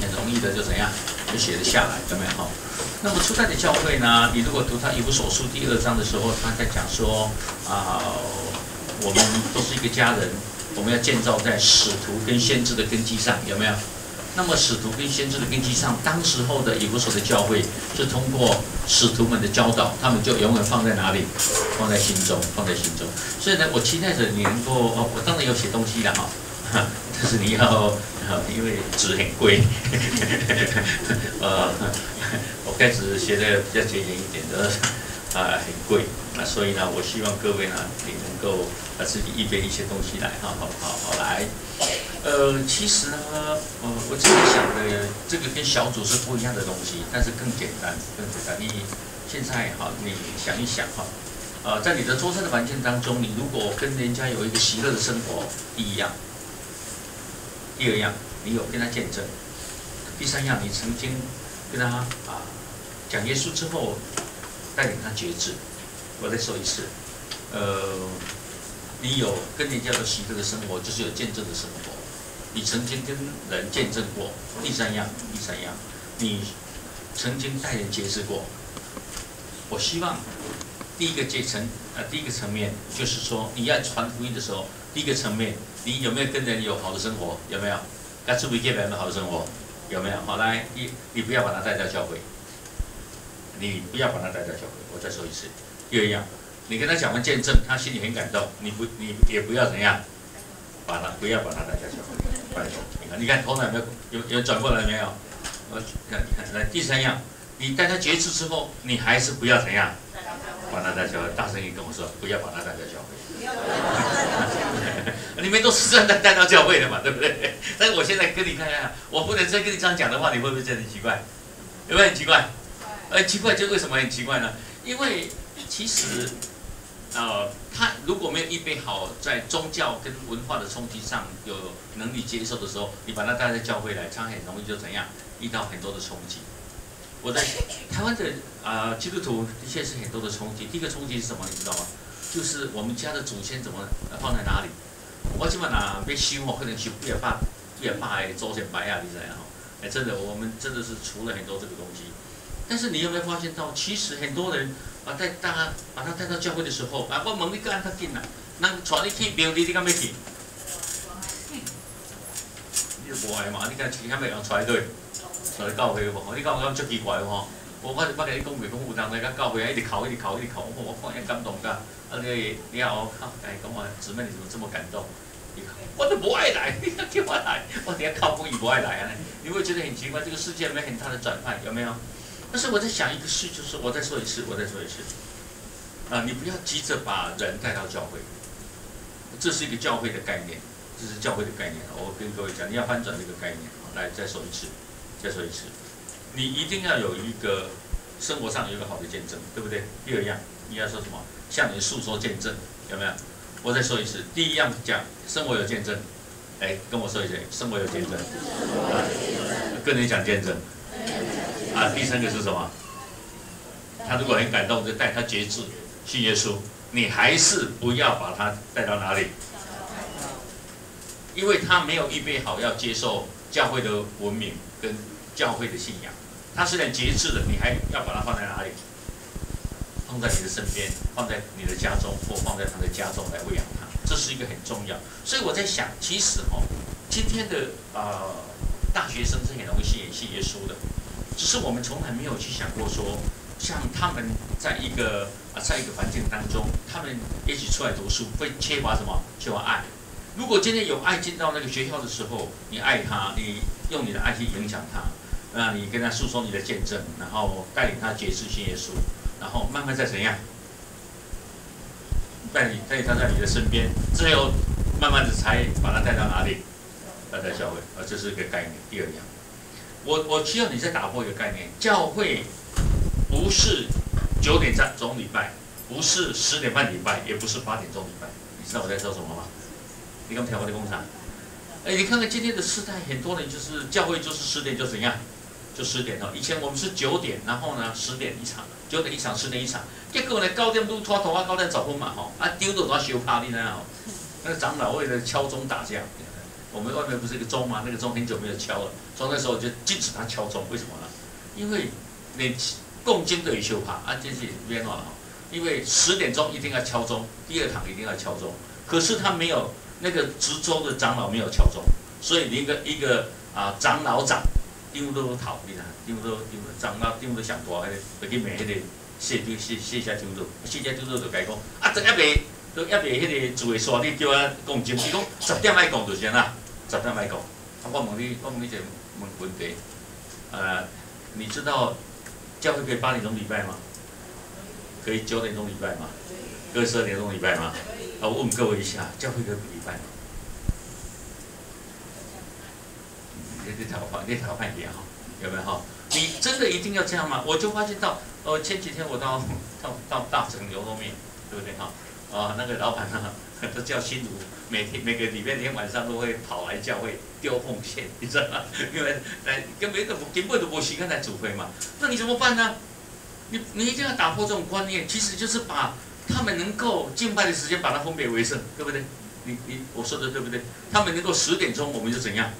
很容易的就怎样，就写得下来，有没有哈？那么初代的教会呢，你如果读他以弗所书第二章的时候，他在讲说啊，我们都是一个家人，我们要建造在使徒跟先知的根基上，有没有？那么使徒跟先知的根基上，当时候的以弗所的教会是通过使徒们的教导，他们就永远放在哪里？放在心中，放在心中。所以呢，我期待着你能够哦，我当然有写东西了哈，但是你要，因为纸很贵，呃，我开始写的比较节俭一点的，啊，很贵。那所以呢，我希望各位呢，你能够把自己预备一些东西来，好好好好来。呃，其实呢，呃，我自己想的这个跟小组是不一样的东西，但是更简单，更简单。你现在哈，你想一想哈，呃，在你的周身的环境当中，你如果跟人家有一个喜乐的生活，第一样；第二样，你有跟他见证；第三样，你曾经跟他啊讲耶稣之后，带领他节制。我再说一次，呃，你有跟人家的喜乐的生活，就是有见证的生活。你曾经跟人见证过。第三样，第三样，你曾经带人节制过。我希望第一个阶层，呃，第一个层面就是说，你要传福音的时候，第一个层面，你有没有跟人有好的生活？有没有？要注意给别人好的生活？有没有？好，来，你你不要把他带到教会，你不要把他带到教会。我再说一次。又一样，你跟他讲完见证，他心里很感动，你不，你也不要怎样，把他不要把他带下教会，拜托，你看，你看头脑有没有有有转过来没有？我看，看，来第三样，你带他节制之后，你还是不要怎样，把他带教，大声音跟我说，不要把他带到教会。你们都是这样带带到教会的嘛，对不对？但是我现在跟你看看，我不能再跟你这样讲的话，你会不会觉得很奇怪？有没有很奇怪？很奇怪，就为什么很奇怪呢？因为。其实，呃，他如果没有预备好，在宗教跟文化的冲击上有能力接受的时候，你把他带到教会来，他很容易就怎样遇到很多的冲击。我在台湾的啊基督徒的确是很多的冲击。第一个冲击是什么？你知道吗？就是我们家的祖先怎么放在哪里？我基本上被修哦，可能修也罢，不也罢哎，祖先白啊，你知道哈？哎，真的，我们真的是除了很多这个东西。但是你有没有发现到，其实很多人。把带大家把他带到教会的时候，啊，我问你个安他紧啦，人带你去庙里，你敢要去？你无爱嘛？你敢去遐袂人带对？带教会无？你讲我讲足奇怪吼！我我捌甲你讲袂讲有人来甲教会啊，一直哭一直哭一直哭，我我看遐感动的。啊，你你好，哎，讲话姊妹你怎么这么感动？我都不爱来，你 要叫我来，我等下靠风雨不爱来啊！你会觉得很奇怪，这个世界没很大的转换，有没有？但是我在想一个事，就是我再说一次，我再说一次，啊，你不要急着把人带到教会，这是一个教会的概念，这是教会的概念。我跟各位讲，你要翻转这个概念。来，再说一次，再说一次，你一定要有一个生活上有一个好的见证，对不对？第二样，你要说什么？向你诉说见证，有没有？我再说一次，第一样讲生活有见证，哎，跟我说一下，生活有见证，跟你讲见证。啊，第三个是什么？他如果很感动，就带他节制信耶稣。你还是不要把他带到哪里，因为他没有预备好要接受教会的文明跟教会的信仰。它虽然节制了，你还要把它放在哪里？放在你的身边，放在你的家中，或放在他的家中来喂养他，这是一个很重要。所以我在想，其实哦，今天的啊大学生是很容易信信耶稣的。只是我们从来没有去想过说，像他们在一个啊，在一个环境当中，他们一起出来读书，会缺乏什么？缺乏爱。如果今天有爱进到那个学校的时候，你爱他，你用你的爱去影响他，那你跟他诉说你的见证，然后带领他解释信耶稣，然后慢慢再怎样，带领带领他在你的身边，最后慢慢的才把他带到哪里？带到教会，啊，这是一个概念。第二样。我我需要你再打破一个概念，教会不是九点钟钟礼拜，不是十点半礼拜，也不是八点钟礼拜。你知道我在说什么吗？你看台湾的工厂，哎，你看看今天的时代，很多人就是教会就是十点就怎样，就十点了。以前我们是九点，然后呢十点一场，九点一场，十点一场。结果呢高点都拖头发，高点早不满吼，啊丢都要修趴你那样，那个长老为了敲钟打架。我们外面不是一个钟吗？那个钟很久没有敲了。从那时候就禁止他敲钟，为什么呢？因为你共经的修法啊，这是冤枉哈。因为十点钟一定要敲钟，第二堂一定要敲钟，可是他没有那个执州的长老没有敲钟，所以一个一个啊长老长丢都逃，你看丢都丢长老丢都想多，会去问迄个谢丢谢谢下丢都，谢下丢都就改讲啊，这一未都一未迄个做会刷，你叫啊共经，伊讲十点爱讲就行啦，十点爱讲。啊，我问你，我问你一个问问题，呃，你知道教会可以八点钟礼拜吗？可以九点钟礼拜吗？可以十二点钟礼拜吗？啊，我问各位一下，教会可以礼拜？你你讨判，你讨判一点哈，有没有哈？你真的一定要这样吗？我就发现到，呃，前几天我到到到大城牛肉面，对不对哈？啊，那个老板呢，他叫新竹，每天每个礼拜天晚上都会跑来教会丢奉献，你知道吗？因为来根本都根本都没时间来主会嘛，那你怎么办呢？你你一定要打破这种观念，其实就是把他们能够敬拜的时间把它分别为圣，对不对？你你我说的对不对？他们能够十点钟，我们就怎样？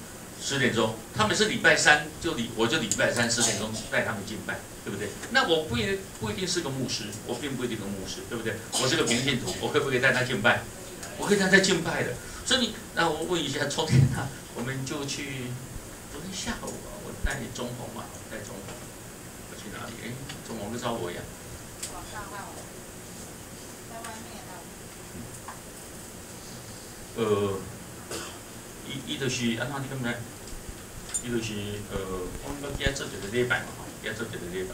十点钟，他们是礼拜三就礼，我就礼拜三十点钟带他们敬拜，对不对？那我不一不一定是个牧师，我并不一定是牧师，对不对？我是个平信徒，我可不可以带他敬拜？我可以带他敬拜的。所以你，那我问一下，昨天啊，我们就去，昨天下午啊，我带中红嘛，带中红，我去哪里？哎，中红跟找我一样。网上在在外面的。呃。伊伊就是安怎你感觉？伊就是呃，我们今仔做一个礼拜嘛吼，今做一个礼拜。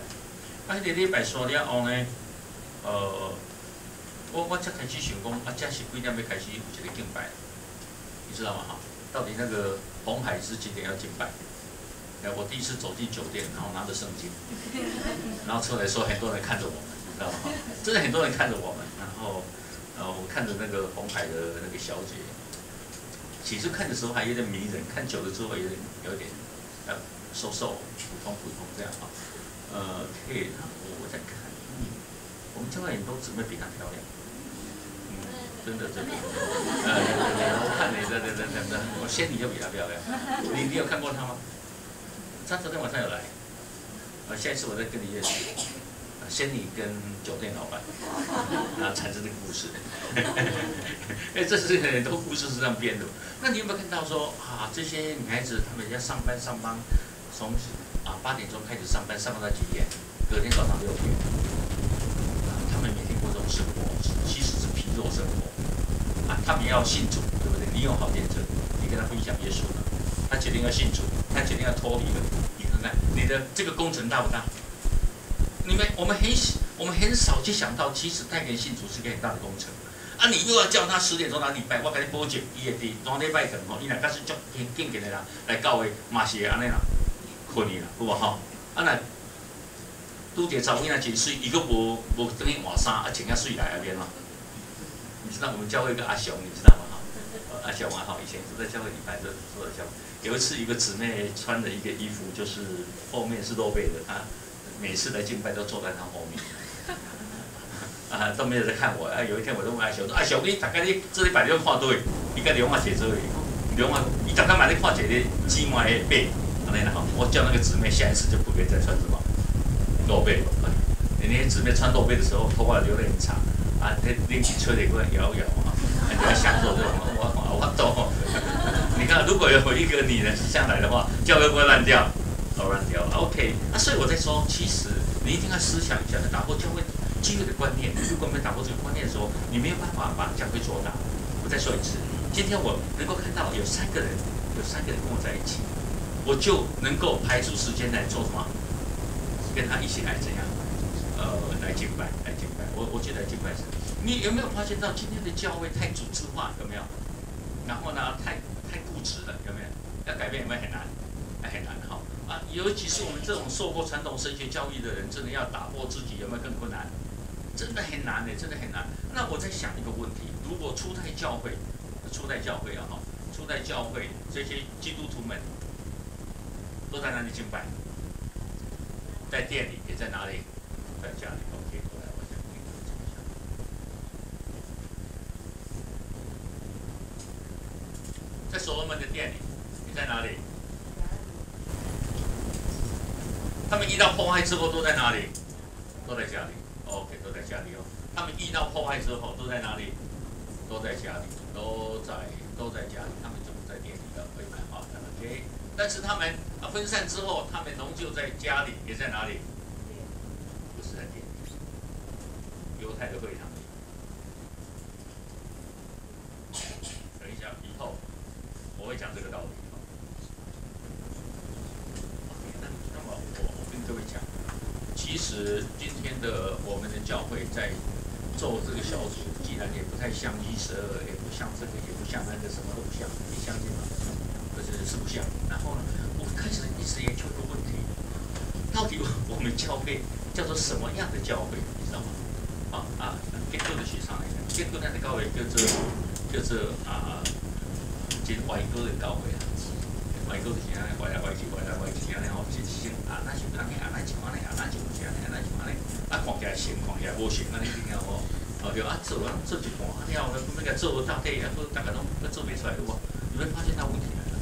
啊，迄个礼拜刷了后呢，呃，我我才开始想讲，啊，这是几点要开始有一个敬拜？你知道吗？哈，到底那个红海是几点要敬拜？哎，我第一次走进酒店，然后拿着圣经，然后出来说很多人看着我们，你知道吗？真的很多人看着我们，然后呃，我看着那个红海的那个小姐。起初看的时候还有点迷人，看久了之后有点有点呃瘦瘦普通普通这样啊，呃，可以，我我在看，嗯，我们教会很多姊妹比她漂亮，嗯，真的真的，呃，我看你的的的的，我仙女就比她漂亮，你你有看过她吗？她昨天晚上有来，呃，下一次我再跟你认识。仙女跟酒店老板 啊产生的故事，哎，这是很多故事是这样编的。那你有没有看到说啊，这些女孩子她们要上班上班，从啊八点钟开始上班，上班到几点？隔天早上六点。啊，她们每天过这种生活，其实是疲弱生活。啊，她们要信主，对不对？你有好见证，你跟她分享耶稣了，她决定要信主，她决定要脱离了。你看看你的这个工程大不大？你们我们很我们很少去想到，其实带给信主是一个很大的工程。啊，你又要叫他十点钟来礼拜，我给你保证，伊会伫当礼拜堂吼，伊若假使足敬敬虔的人来教会，嘛是会安尼啦，困去啦，好无吼？啊，那拄着查某囡仔真水，伊佫无无等于换衫，啊穿遐水来啊边咯。你知道我们教会一个阿雄，你知道吗？哈，阿雄啊，哈，以前是在教会礼拜做做的教。有一次，一个姊妹穿的一个衣服，就是后面是露背的啊。每次来敬拜都坐在他后面，啊，都没有在看我。啊，有一天我就问阿雄说：“阿雄，你大概你这里摆了看对？你跟刘妈姐这里，刘妈，你大概买的看姐的鸡毛的背，安尼啦吼。我叫那个姊妹下一次就不可以再穿什么露背了。那些姊妹穿露背的时候，头发留得很长，啊，那拎起车来过来摇摇啊，你要享受这种，我我懂。你看，如果有一个女人是这样来的话，教会不会烂掉？都乱掉了，OK。那所以我在说，其实你一定要思想一下，打破教会机会的观念。如果没有打破这个观念的时候，你没有办法把教会做大。我再说一次，今天我能够看到有三个人，有三个人跟我在一起，我就能够排出时间来做什么？跟他一起来怎样？呃，来敬拜，来敬拜。我我觉得敬拜是。你有没有发现到今天的教会太组织化？有没有？然后呢，太太固执了，有没有？要改变有没有很难？尤其是我们这种受过传统神学教育的人，真的要打破自己，有没有更困难？真的很难的，真的很难。那我在想一个问题：如果初代教会、初代教会啊哈，初代教会这些基督徒们都在哪里敬拜？在店里，也在哪里？在家里。OK，过来，我讲给你讲一下。在所罗门的店里，你在哪里？他们遇到破坏之后都在哪里？都在家里。OK，都在家里哦。他们遇到破坏之后都在哪里？都在家里，都在都在家里。他们就不在店里了，可以蛮好的。OK，但是他们啊分散之后，他们仍旧在家里，也在哪里？不是在店里，犹太的会堂。等一下，以后我会讲这个道理。OK，那那么我我跟各位讲，其实今天的我们的教会在做这个小组，既然也不太像一十二，也不像这个，也不像那个，什么都不像，你相信吗？不是是不像。然后呢，我开始一直研究一个问题，到底我们教会叫做什么样的教会，你知道吗？啊啊，结构的学上来的，结构那个教会叫做叫做啊，即外国的教会啊，外国的是安，外来外去，外来外去，安尼吼，是是啊，那是安尼，啊，那就安尼，啊，那就不是安尼，啊，那就安尼，啊，看起来成，看起来无成，安尼听有无？哦，对啊，做啊，做一半，啊，了后那个做到底啊，都大家拢都做不出来的哇，你会发现到问题来了，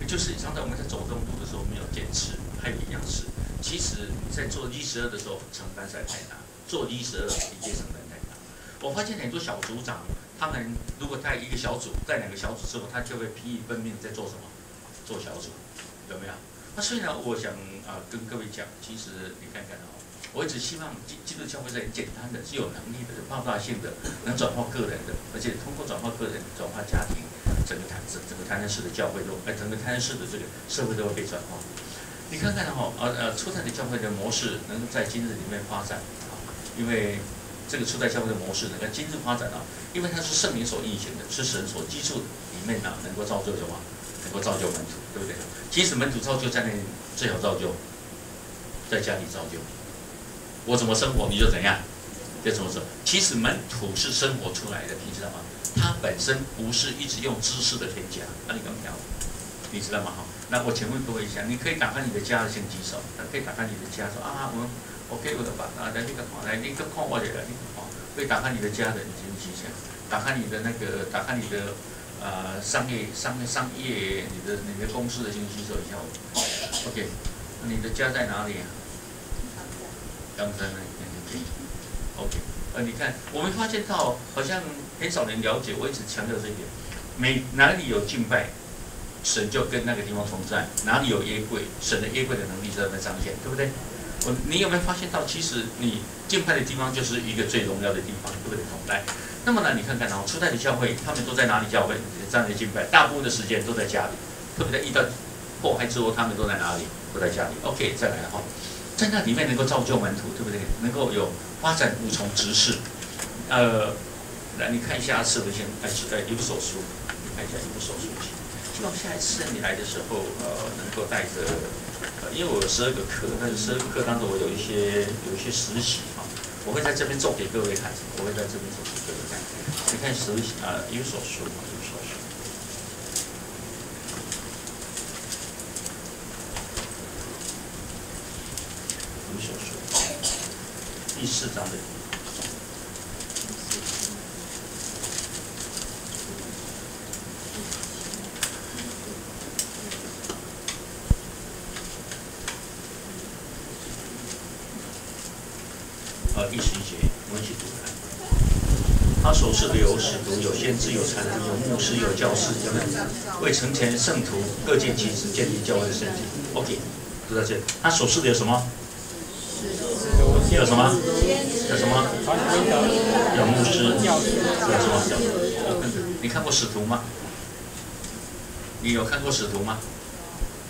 也就是刚才我们在走东路的时候没有坚持，还有一样事，其实你在做一十二的时候承担实在太大，做一十二理解承担太大。我发现很多小组长，他们如果带一个小组，带两个小组之后，他就会疲于奔命在做什么？做小组，有没有？那所以呢，我想啊，跟各位讲，其实你看看啊。我一直希望基基督教会是很简单的，是有能力的、有爆炸性的，能转化个人的，而且通过转化个人、转化家庭，整个台整整个台南市的教会都，哎，整个台南市的这个社会都会被转化。你看看哈，呃呃，初代的教会的模式能够在今日里面发展啊，因为这个初代教会的模式能在今日发展啊，因为它是圣灵所运行的，是神所基础里面呢，能够造就什么？能够造就门徒，对不对？其实门徒造就在那里最好造就，在家里造就。我怎么生活，你就怎样，就怎么做。其实门徒是生活出来的，你知道吗？他本身不是一直用知识的添加，那你怎么讲？你知道吗？哈，那我请问各位一下，你可以打开你的家的先举手，可以打开你的家说啊，我我给我的吧，啊，来那个来你个看我的来，哦，可以打开你的家人先举下，打开你的那个，打开你的呃商业商商业，你的你的公司的先举手一下，OK，你的家在哪里啊？刚才那那 o k 呃，你看，我们发现到好像很少人了解，我一直强调这一点，每哪里有敬拜，神就跟那个地方同在；哪里有耶柜，神的耶柜的能力就在那彰显，对不对？我你有没有发现到，其实你敬拜的地方就是一个最荣耀的地方，对不对？来，那么呢，你看看哦，初代的教会，他们都在哪里教会？站在敬拜，大部分的时间都在家里，特别在遇到迫害之后，他们都在哪里？都在家里。OK，再来哈。在那里面能够造就门徒，对不对？能够有发展无从直视。呃，来你看一下是不是先开始在一部手书，看一下一部手书。希望下一次你来的时候，呃，能够带着，呃，因为我有十二个课，但是十二个课当中我有一些有一些实习啊，我会在这边做给各位看，我会在这边做你看。你看实习啊，一部手书，一部手书。第四章的，啊，第十一节，我们一起读来。他所示的有使徒，有先知，有残徒，有牧师，有教师，有为成全圣徒，各尽其职，建立教会的身体。OK，读到这，他所示的有什么？有什么？有什么？有牧师。有什么？你看过使徒吗？你有看过使徒吗？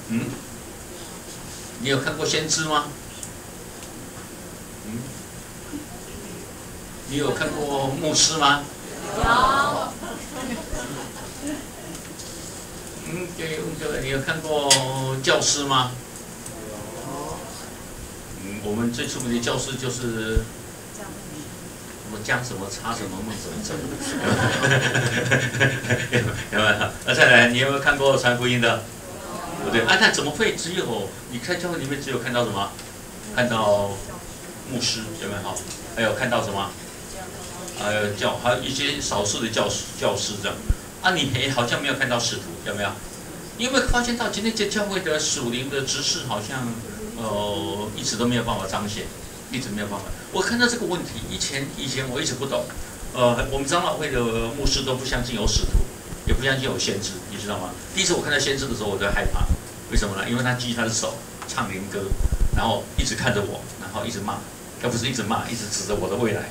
嗯？你有看过先知吗？嗯？你有看过牧师吗？有。嗯，对，对，你有看过教师吗嗯？我们最出名的教师就是什么江什么叉什么梦什么什么，有没有？那再来，你有没有看过传福音的？不对，啊，那怎么会只有你看教会里面只有看到什么？看到牧师有没有？好，还有看到什么？还有教，还有一些少数的教师教师这样。啊，你好像没有看到使徒，有没有？有没有发现到今天这教会的属灵的执事好像。呃，一直都没有办法彰显，一直没有办法。我看到这个问题，以前以前我一直不懂，呃，我们长老会的牧师都不相信有使徒，也不相信有先知，你知道吗？第一次我看到先知的时候，我在害怕，为什么呢？因为他举他的手唱灵歌，然后一直看着我，然后一直骂，要不是一直骂，一直指着我的未来，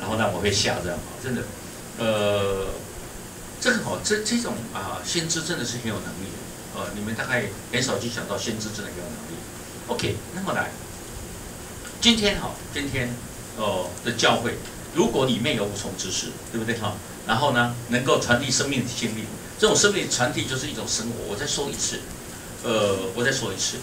然后让我会吓这样，真的，呃，这个好，这这种啊，先知真的是很有能力的，呃，你们大概很少去想到先知真的很有能力。OK，那么来，今天哈，今天哦的教会，如果里面有无从知识，对不对哈？然后呢，能够传递生命的经历，这种生命传递就是一种生活。我再说一次，呃，我再说一次，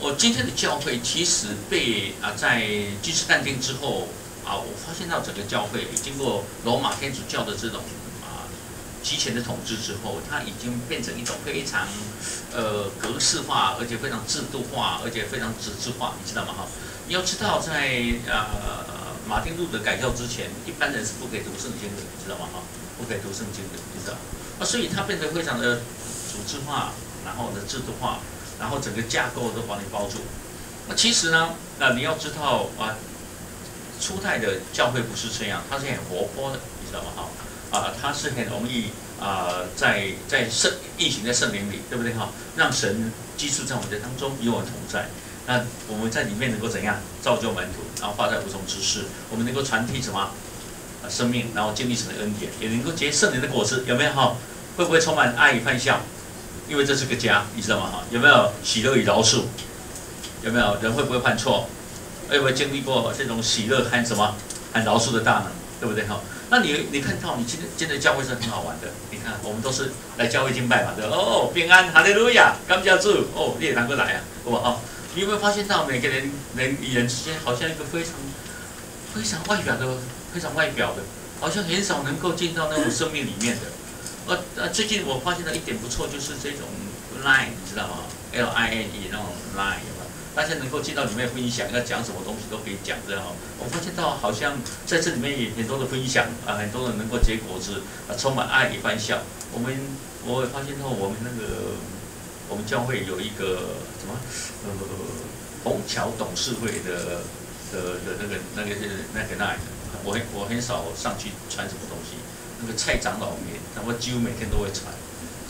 我今天的教会其实被啊，在君士坦丁之后啊，我发现到整个教会经过罗马天主教的这种。提前的统治之后，它已经变成一种非常，呃，格式化，而且非常制度化，而且非常纸质化，你知道吗？哈，你要知道，在呃马丁路德改教之前，一般人是不可以读圣经的，你知道吗？哈，不可以读圣经的，你知道？啊，所以它变得非常的组织化，然后的制度化，然后整个架构都把你包住。那其实呢，那你要知道啊，初代的教会不是这样，它是很活泼的，你知道吗？哈。啊，它是很容易啊，在在圣运行在圣灵里，对不对哈？让神居住在我们的当中，与我们同在。那我们在里面能够怎样造就门徒，然后发展无从之事？我们能够传递什么啊生命，然后建立神的恩典，也能够结圣灵的果子，有没有哈？会不会充满爱与欢笑？因为这是个家，你知道吗哈？有没有喜乐与饶恕？有没有人会不会犯错？会不会经历过这种喜乐和什么和饶恕的大能？对不对哈？那你你看到你今天今天教会是很好玩的，你看我们都是来教会敬拜嘛，对吧？哦，平安，哈利路亚，感谢主，哦，你也能够来啊，好不好？你有没有发现到每个人人与人之间好像一个非常非常外表的，非常外表的，好像很少能够进到那种生命里面的。呃呃，最近我发现到一点不错，就是这种 line，你知道吗？L I N E 那种 line。大家能够进到里面分享，要讲什么东西都可以讲，这样哦。我发现到好像在这里面也很多的分享啊，很多人能够结果子啊，充满爱与欢笑。我们我发现到我们那个我们教会有一个什么呃虹桥董事会的的的那个那个是那个那，我很我很少上去传什么东西。那个蔡长老面，他们几乎每天都会传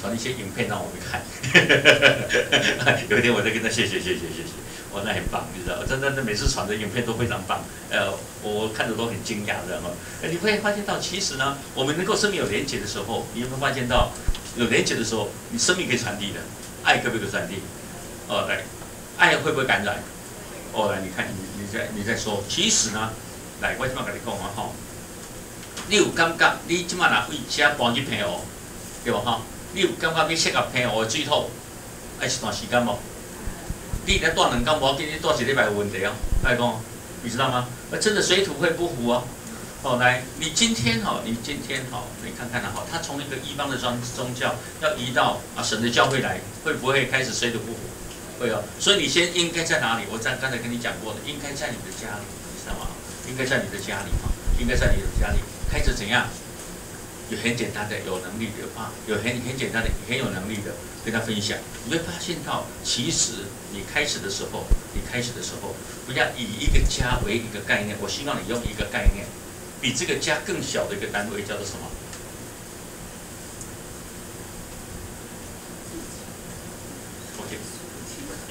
传一些影片让我们看。有一天我再跟他谢谢谢谢谢谢。哇，那很棒，你知道，真的，那每次传的影片都非常棒，呃，我看着都很惊讶，知道吗？你会发现到，其实呢，我们能够生命有连接的时候，你有没有发现到，有连接的时候，你生命可以传递的，爱可不可以传递？哦，来，爱会不会感染？哦，来，你看，你你在你在说，其实呢，来，我今麦跟你讲啊，哈，你有感觉，你今麦拿回家帮去平湖，对吧？哈，你有感觉你适合平湖的水土，爱一段时间无？你在断冷钢，我给你断几礼拜问题哦，大讲，你知道吗？那真的水土会不服哦。哦，来，你今天哈，你今天哈，你看看哈，他从一个一方的宗宗教要移到啊神的教会来，会不会开始水土不服？会哦。所以你先应该在哪里？我在刚才跟你讲过的，应该在你的家里，知道吗？应该在你的家里哈，应该在你的家里开始怎样？有很简单的，有能力的啊，有很很简单的，很有能力的。跟他分享，你会发现到，其实你开始的时候，你开始的时候，不要以一个家为一个概念。我希望你用一个概念，比这个家更小的一个单位，叫做什么。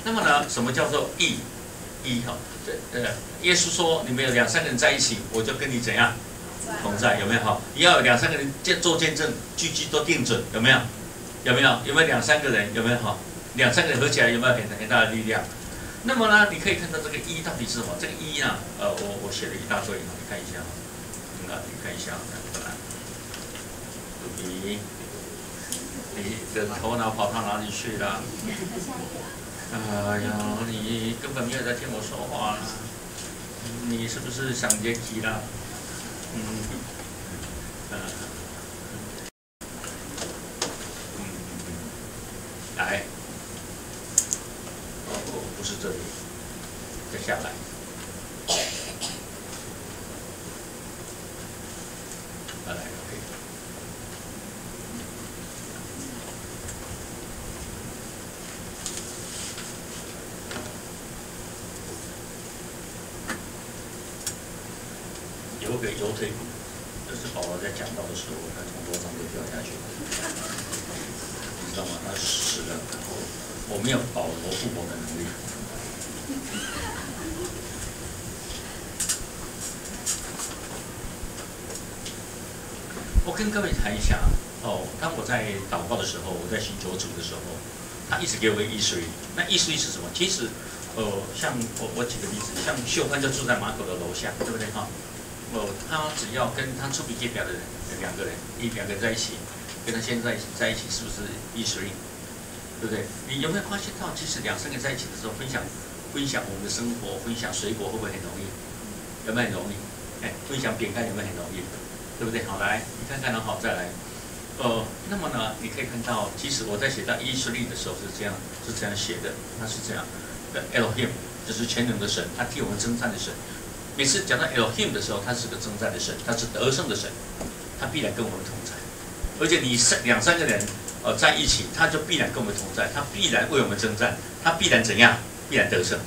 那么呢，什么叫做义？义哈，这呃，耶稣说，你们有两三个人在一起，我就跟你怎样同在，有没有哈？你要有两三个人见做见证，句句都定准，有没有？有没有？有没有两三个人？有没有哈？两三个人合起来有没有很很大的力量？那么呢，你可以看到这个一到底是什么？这个一呢，呃，我我写了一大堆，你看一下，啊，你看一下，来，你你的头脑跑到哪里去了？哎呀，你根本没有在听我说话，你是不是想结题了？嗯，嗯。来，哦不，不是这里，再下来，再来，OK。多个油腿骨，这是保罗在讲到的时候，他从楼上就掉下去，你知道吗？他死了，然后我没有保罗复活的能力。我跟各位谈一下哦，当我在祷告的时候，我在寻求主的时候，他一直给我个意识力。那意识力是什么？其实，呃，像我我举个例子，像秀芬就住在马口的楼下，对不对哈？哦，他只要跟他出笔记表的人两个人，一两个人在一起，跟他现在在一起，是不是意识力？对不对？你有没有发现到，其实两三个在一起的时候，分享分享我们的生活，分享水果会不会很容易？有没有容易？哎，分享饼干有没有很容易？对不对？好，来，你看看，然后，再来。呃，那么呢，你可以看到，其实我在写到伊斯利的时候是这样，是这样写的，他是这样的，Elohim，就是全能的神，他替我们征战的神。每次讲到 Elhim 的时候，他是个征战的神，他是得胜的神，他必然跟我们同在。而且你三两三个人呃在一起，他就必然跟我们同在，他必然为我们征战，他必然怎样？必然得胜。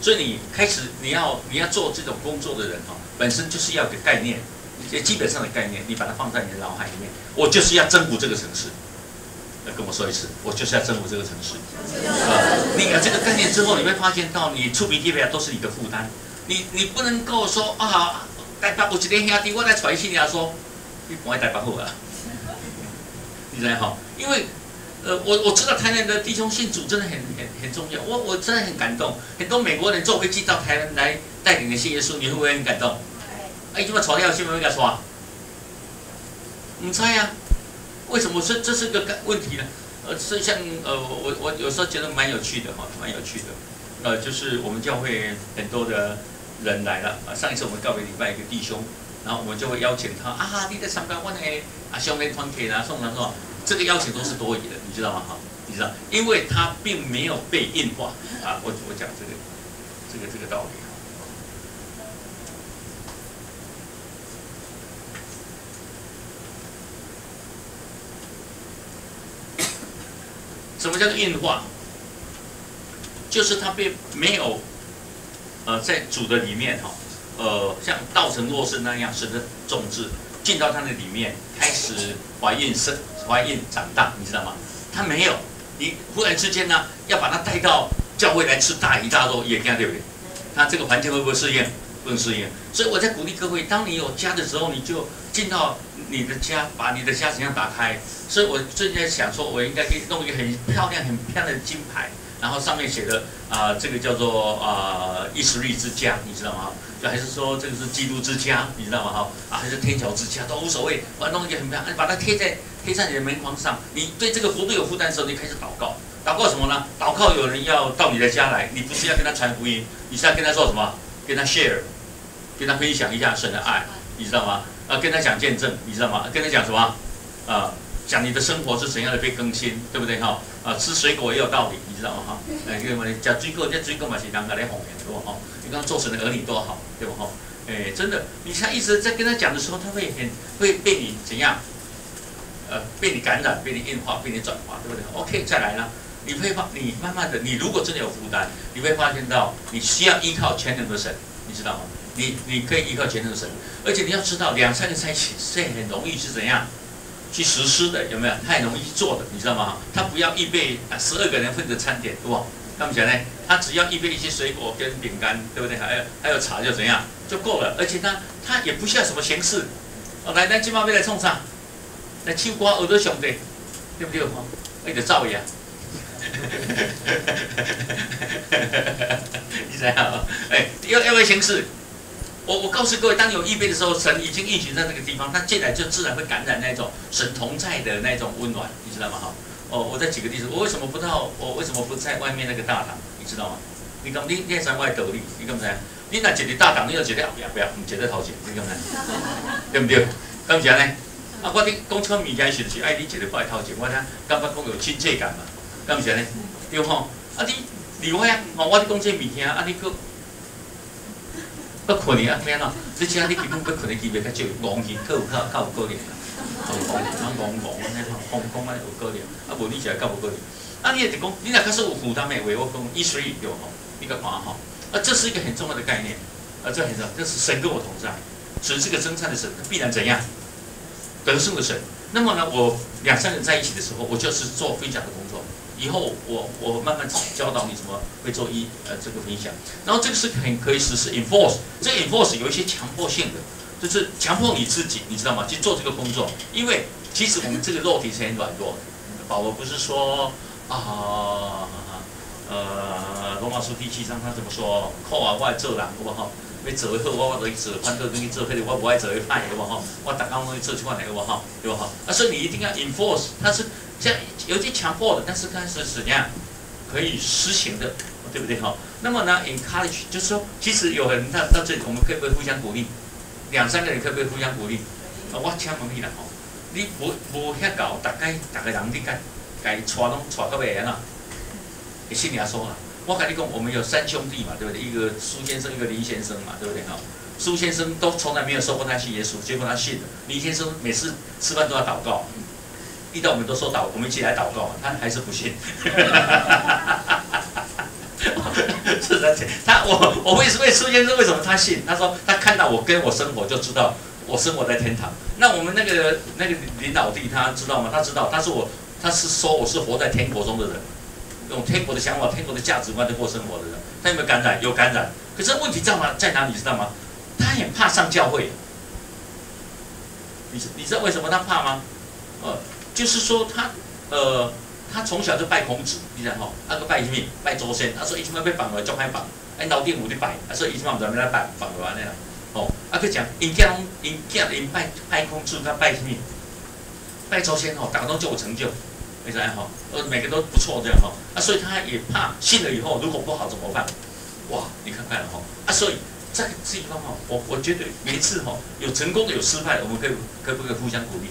所以你开始你要你要做这种工作的人哈，本身就是要个概念。基本上的概念，你把它放在你的脑海里面。我就是要征服这个城市。要跟我说一次，我就是要征服这个城市。啊，你有这个概念之后，你会发现到你出鼻涕都是你的负担。你你不能够说啊，台北有一个兄弟，我来传信你说，你不爱台北好啊？你知道哈？因为呃，我我知道台南的弟兄信主真的很很很重要。我我真的很感动，很多美国人坐飞机到台湾来带领的信耶稣，你会不会很感动？哎，怎么传掉新闻给他刷？唔猜呀？为什么这这是个问题呢？呃，是像呃，我我有时候觉得蛮有趣的哈，蛮有趣的。呃，就是我们教会很多的人来了啊。上一次我们告别礼拜一个弟兄，然后我们就会邀请他啊，你在参加我呢啊，兄弟团体啦，送他说，这个邀请都是多余的，你知道吗？哈，你知道，因为他并没有被硬化啊。我我讲这个这个这个道理。什么叫做硬化？就是它并没有，呃，在主的里面哈，呃，像稻城落生那样，神的种子进到它的里面，开始怀孕生、怀孕长大，你知道吗？它没有，你忽然之间呢，要把它带到教会来吃大鱼大肉，也这样对不对？那这个环境会不会适应？不能适应。所以我在鼓励各位，当你有家的时候，你就进到。你的家，把你的家怎样打开？所以我最近在想，说我应该可以弄一个很漂亮、很漂亮的金牌，然后上面写的啊，这个叫做啊，伊斯利之家，你知道吗？就还是说这个是基督之家，你知道吗？哈啊，还是天桥之家都无所谓，我弄一个很漂亮，把它贴在贴在你的门框上。你对这个国度有负担的时候，你开始祷告，祷告什么呢？祷告有人要到你的家来，你不是要跟他传福音，你是要跟他说什么？跟他 share，跟他分享一下神的爱，你知道吗？啊，跟他讲见证，你知道吗？跟他讲什么？啊，讲你的生活是怎样的被更新，对不对哈？啊，吃水果也有道理，你知道吗哈？哎，因为讲水果，这水果嘛是人家来哄的，对不哈？你刚刚做神的儿女多好，对不哈？哎，真的，你像一直在跟他讲的时候，他会很会被你怎样？呃，被你感染，被你硬化，被你转化，对不对？OK，再来呢，你会发，你慢慢的，你如果真的有负担，你会发现到你需要依靠全能的神，你知道吗？你你可以依靠全能神。而且你要知道，两三个在一起是很容易是怎样去实施的，有没有？太容易做的，你知道吗？他不要预备啊，十二个人份的餐点，对不？他们讲呢，他只要预备一些水果跟饼干，对不对？还有还有茶就怎样就够了。而且呢，他也不需要什么形式。哦，来，来，今晚要来冲上？来唱歌，耳朵兄弟，对不对？哈，你得造呀。你知道？哎，要要个形式。我我告诉各位，当有预备的时候，神已经运行在那个地方，他进来就自然会感染那种神同在的那种温暖，你知道吗？哈，哦，我再举个例子，我为什么不到？我为什么不在外面那个大堂？你知道吗？你讲你你在外斗力，你干嘛？你那一个大堂，你要一个后边，不要，唔一个头前，你干嘛？对不对？干嘛呢？啊，我你讲出物件是是爱你一个摆头前，我听感觉讲有亲切感嘛？干嘛呢？对吼？啊，你离我呀？哦，我你讲这物件，啊，你个。不可能啊，咩咯？你只下你基本不可能机会较少，昂起较有较较有可能啊，昂昂昂昂昂安尼吼，空空安有可能，啊无你就较无可能。啊，你也是讲，你若假使有负担的话，我讲一水有吼，你个看吼，啊，这是一个很重要的概念，啊，这很重要，这是神跟我同在，神是个征战的神，他必然怎样得胜的神。那么呢，我两三人在一起的时候，我就是做分享的工作。以后我我慢慢教导你怎么会做一呃这个分享。然后这个是很可以实施 enforce，这 enforce 有一些强迫性的，就是强迫你自己，你知道吗？去做这个工作。因为其实我们这个肉体是很软弱的。宝宝不是说啊呃罗马书第七章他怎么说？靠啊，我做人，好不好？要做好，我我就去做，反倒等去做，迄个我不爱做，歹，对无吼？我逐工拢去做即款的，对无吼？对无吼？啊，所以你一定要 enforce，它是像有些强迫的，但是它是怎样可以实行的，对不对哈？那么呢，encourage 就是说，其实有人到到这里，我们可不可以互相鼓励？两三个人可不可以互相鼓励？我请问你啦吼，你无无遐搞，大概大概人你该该带拢带到袂啊？你心里要说啊。我跟你讲，我们有三兄弟嘛，对不对？一个苏先生，一个林先生嘛，对不对？哈，苏先生都从来没有说过他信耶稣，结果他信了。林先生每次吃饭都要祷告，遇到我们都说祷，我们一起来祷告，他还是不信。是的，他我我为什么苏先生为什么他信？他说他看到我跟我生活就知道我生活在天堂。那我们那个那个领导弟他知道吗？他知道，他是我他是说我是活在天国中的人。用天国的想法、天国的价值观在过生活的人，他有没有感染？有感染。可是问题在哪？在哪里？知道吗？他很怕上教会。你你知道为什么他怕吗？呃，就是说他呃，他从小就拜孔子，你知道吼？那个拜什么？拜周先。他说以前要被绑了，就开绑。哎，老店有的拜，他说以前我们在那拜绑的话那样。哦，啊，佢讲因家拢因家因拜拜孔子，他拜什么？拜周先哦，打工就有成就。非常好，呃，每个都不错这样哈，啊，所以他也怕信了以后如果不好怎么办？哇，你看看了哈，啊，所以在这地方哈，我我觉得每次哈有成功的有失败的，我们可以可不可以互相鼓励？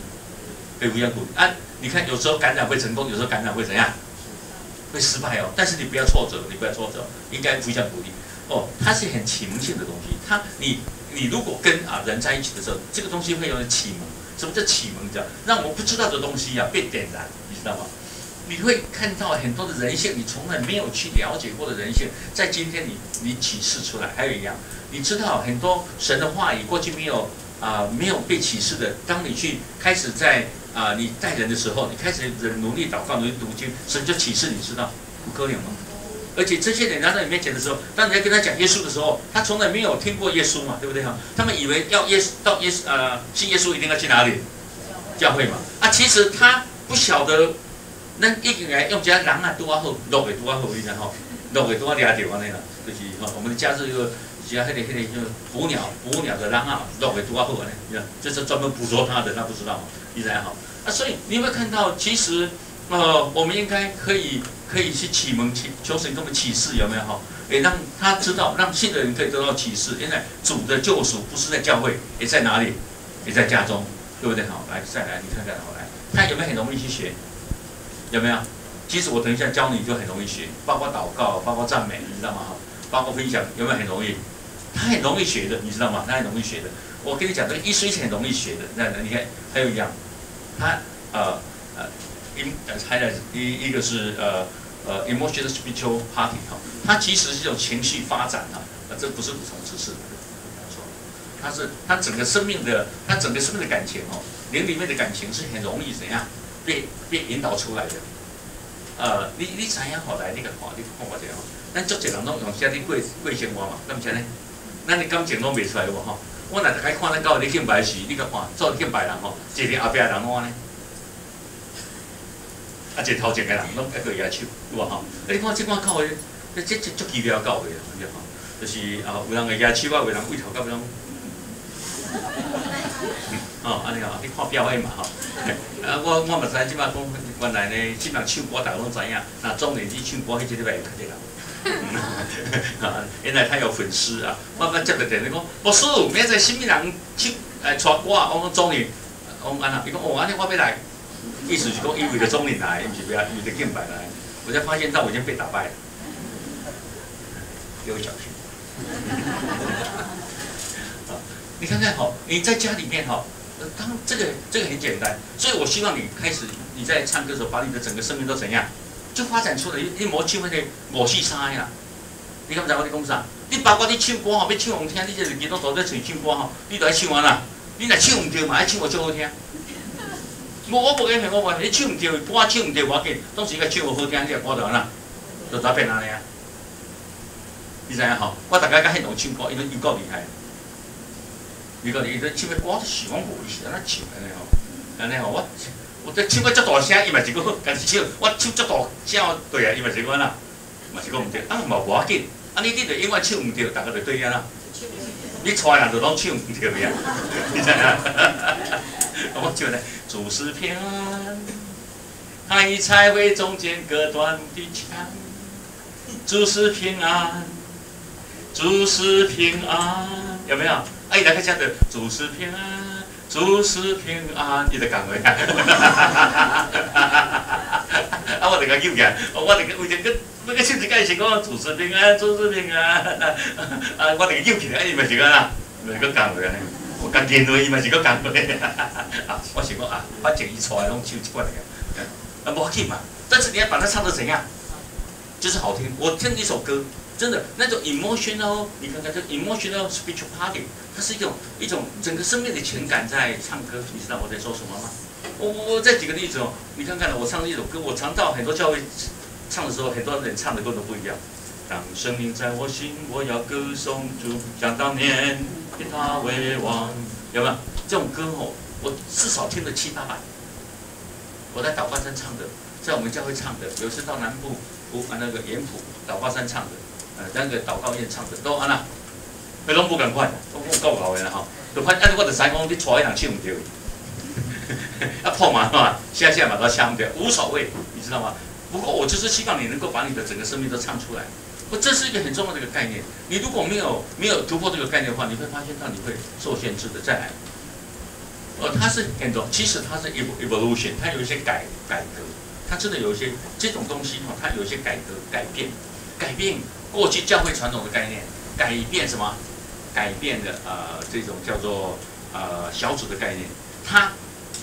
可以互相鼓励啊！你看有时候感染会成功，有时候感染会怎样？会失败哦。但是你不要挫折，你不要挫折，应该互相鼓励哦。它是很启蒙性的东西，它你你如果跟啊人在一起的时候，这个东西会有启蒙。什么叫启蒙？叫让我们不知道的东西呀被点燃。你知道吗？你会看到很多的人性，你从来没有去了解过的人性，在今天你你启示出来。还有一样，你知道很多神的话语过去没有啊，没有被启示的。当你去开始在啊，你带人的时候，你开始努力祷告、努力读经，神就启示，你知道不可能吗？而且这些人来到你面前的时候，当你在跟他讲耶稣的时候，他从来没有听过耶稣嘛，对不对哈？他们以为要耶稣到耶稣呃，信耶稣一定要去哪里？教会嘛。啊，其实他。不晓得，咱已经来用只人啊多啊好，落会拄啊好，你知吼？落会拄啊抓着安尼啦，就是吼，我们的家是一个，只要迄个迄个就捕鸟捕鸟的狼啊，落会拄啊好安尼，你看，这是专门捕捉它的，他不知道嘛，你知吼？啊，所以你有没有看到，其实呃，我们应该可以可以去启蒙启求神给我们启示，有没有哈？也让他知道，让信的人可以得到启示。现在主的救赎不是在教会，也在哪里？也在家中，对不对？好，来再来，你看看，好来。他有没有很容易去学？有没有？其实我等一下教你就很容易学，包括祷告，包括赞美，你知道吗？哈，包括分享，有没有很容易？他很容易学的，你知道吗？他很容易学的。我跟你讲，这个一岁是很容易学的。那你看，还有一样，他呃呃，一还有一一个是呃呃，emotional spiritual party 哈，它其实是一种情绪发展哈，啊，这不是补充知识，错，它是他整个生命的，他整个生命的感情哦。灵里面的感情是很容易怎样被被引导出来的。呃，你你怎样好来？你个看，你看我这样。咱足侪人拢用些啲贵贵生活嘛，咁唔呢？咱的感情拢未出来无吼？我若大概看咱到你敬拜时，你甲看做敬拜人吼，一个后壁人安尼，啊，一头前个人拢一个野手，有无吼？啊你看即款教的，这这足奇妙教的，对吼？就是啊，有人个野手啊，有人为头甲种。哦，安尼哦，你看表演嘛吼，啊，我我毋知即摆讲原来呢，即摆唱歌大家拢知影，那中年去唱歌迄只礼拜有较济人，原来他有粉丝啊，慢慢接个电话讲，牧师，明仔什么人去来传我？我讲中年，我讲安那，伊讲哦，安尼我要来，意思是讲伊为了中年来，毋是为了为了敬拜来，我才发现到我已经被打败了，给我小心。你看看吼，你在家里面吼。当这个这个很简单，所以我希望你开始你在唱歌的时候，把你的整个生命都怎样，就发展出来一模具那的某细沙呀，你敢知我伫讲啥？你包括你唱歌吼，要唱互听，你这是基督徒在唱唱歌吼，你著爱唱安啦。你若唱毋着嘛，爱唱互足好听。无我无影响，我无你唱毋着，歌唱毋着无要紧，当时甲唱互好听，你个歌就安啦，就咋变安尼啊？你知影吼？我逐家甲现场唱歌，伊都伊够厉害。伊个伊都唱个歌都喜欢无伊是安怎唱安尼吼？安尼吼，我我这唱个足大声，伊嘛是个，家己唱，我唱足大声对啊，伊嘛是个啦，嘛是讲毋对，啊嘛无要紧，啊你你着永远唱毋着，逐个着对啊啦。你带人就拢唱毋着呀，你知影？我唱咧，主是平安，海菜会中间隔断的墙，主是平安，主是平安，有没有？啊，来个唱的，主是平安，主是平安，伊在讲话呀。啊，我著甲扭起来，我著个为着个。那个甚至介是讲主持平安，主持平安，啊，我哋个叫起来，伊咪是讲啦，咪个讲话安尼，我讲见到伊嘛是个讲话，啊，我想讲啊，反正伊出来拢唱一挂嚟个，啊，无要紧嘛，但是你要把它唱得怎样，就是好听。我听一首歌，真的那种 emotional，你看看这 emotional speech party，它是一种一种整个生命的情感在唱歌，你知道我在说什么吗？我我我再举个例子哦，你看看我唱的一首歌，我常到很多教会。唱的时候，很多人唱的歌都不一样。当生命在我心，我要歌颂主，像当年以他为王。有没有这种歌哦？我至少听了七八百。我在祷告山唱的，在我们教会唱的，有时到南部，湖啊那个盐埔祷告山唱的，呃那个祷告院唱的，都安那，那拢不赶快，都不够搞的哈。就反正我的三公你带人唱唔对，啊破嘛嘛，下下嘛都唱唔对，无所谓，你知道吗？不过我就是希望你能够把你的整个生命都唱出来，不，这是一个很重要的一个概念。你如果没有没有突破这个概念的话，你会发现到你会受限制的。再来，呃，它是很多，其实它是 evolution，它有一些改改革，它真的有一些这种东西哈，它有一些改革改变，改变过去教会传统的概念，改变什么？改变的呃这种叫做呃小组的概念，它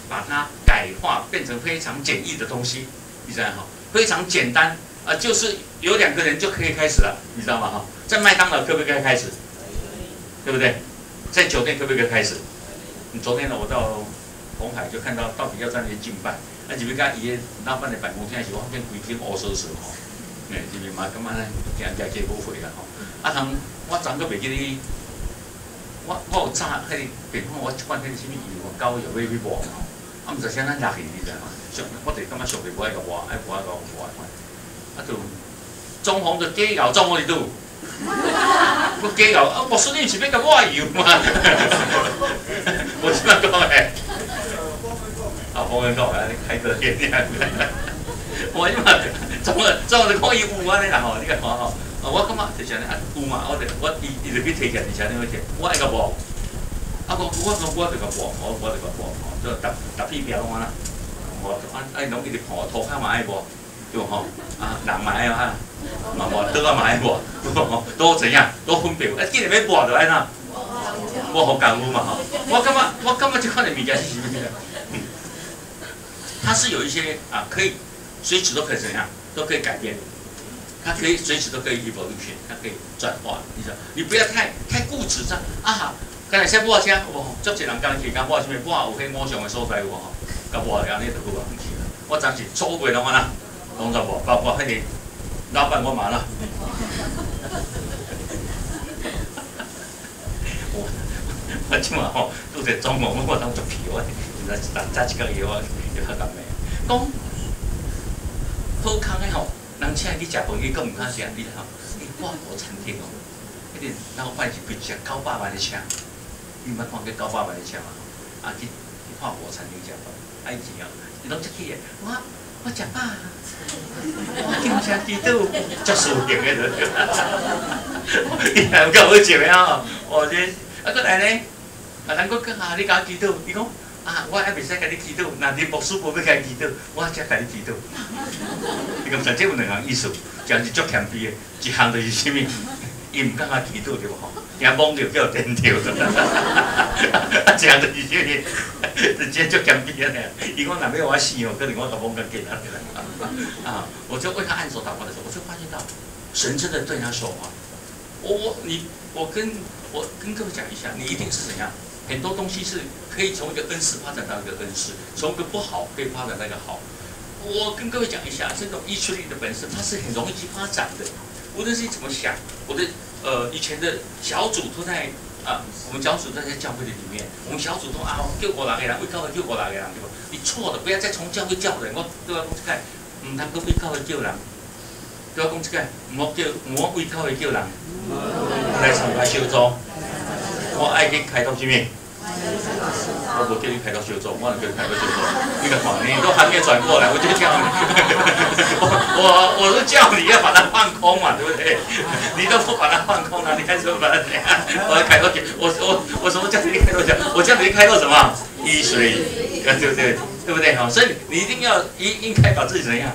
把它改化变成非常简易的东西，你知道哈？非常简单啊，就是有两个人就可以开始了，你知道吗？哈，在麦当劳可不可以开始？对不对？在酒店可不可以开始？你昨天呢，我到红海就看到到底要在那里敬拜，啊，这边甲伊个老板的办公厅是我变规间乌索索吼，哎，这边嘛，感觉呢，行行皆无回啦吼。啊，通我昨个未记哩，我我有炸迄个电话，我一罐迄个什么油膏又买去抹，啊，毋知啥咱热去，你知道吗？我哋感觉上帝不爱个话，爱不爱个话，啊就装潢就假油装我哋都，我假油 啊，我说你是要甲我油嘛，我怎么讲诶？啊，方文讲啊，你开个店店，我因为装个装个可以有安尼啦吼，你看吼，啊我感觉就是安尼啊有嘛，我哋我伊伊就去提起，而且你去提，我爱个无，啊我我我我就个无，我我就个无，就搭搭屁标安啦。我啊，哎，侬伊直看涂骹嘛爱无，对吼？啊，人嘛爱啊，嘛无倒啊嘛爱无，都怎样？都分别。啊，既然要抹就爱哪？抹好感悟嘛吼。我感觉，我感觉这款的物件是什么物件？它是有一些啊，可以随时都可以怎样，都可以改变。它可以随时都可以 evolution，它可以转化。你说？你不要太太固执这样啊！刚才先抹车，哇，足济人刚去讲抹什么？抹有迄五常的所在有吼。甲无安尼就好啊！我暂时做袂拢安啦，拢就无，包括迄个老板我嘛啦。我我即嘛吼，拄着中午我当作皮我，现在人早一个月我又较干咩？讲好康诶吼，人请你食饭去，佫毋敢食你吼。你外国餐厅哦，迄个老板是几只九百万的车，你捌看过九百万的车嘛？啊去去看国餐厅食饭。爱钱哦，你拢出去诶！我我食饱，我今朝基督足输赢诶着，伊还够好食诶吼！我这啊，搁来呢，啊，咱搁讲啊，你教基督，伊讲啊，我还袂使甲你祈祷，那你牧师无要甲基督，我才甲你祈祷。你讲实际有两项意思，一项是足谦卑的，一项就是啥物？伊毋敢甲基督着吼。惊懵着叫颠掉，啊！这样就是啥物？直接就减肥了。伊讲若要我死哦，可能我甲懵个紧啊！啊！我就为他按手祷告的时候，我就发现到神真的对他说话。我我你我跟我跟各位讲一下，你一定是怎样？很多东西是可以从一个恩师发展到一个恩师，从一个不好可以发展到一个好。我跟各位讲一下，这种意志力的本身，它是很容易去发展的。无论是怎么想，我的呃以前的小组都在啊，我们小组都在教会的里面，我们小组都啊救过哪个人，为教会救过哪个人，对吧？你错了，不要再从教会叫人，我都要讲这个，唔通去为教会救人，都要讲这个，我叫唔好为教会救人，来参加小组，我爱去开到前面。我不叫你开到修州，我能叫你开到修州。你看，你都还没转过来，我就叫你。我我我是叫你要把它放空嘛，对不对？你都不把它放空了，你还说把它怎样？我开到我我我什么叫你开到讲？我叫你开到什么？一水，对不对？对不对？哈，所以你一定要应应该把自己怎样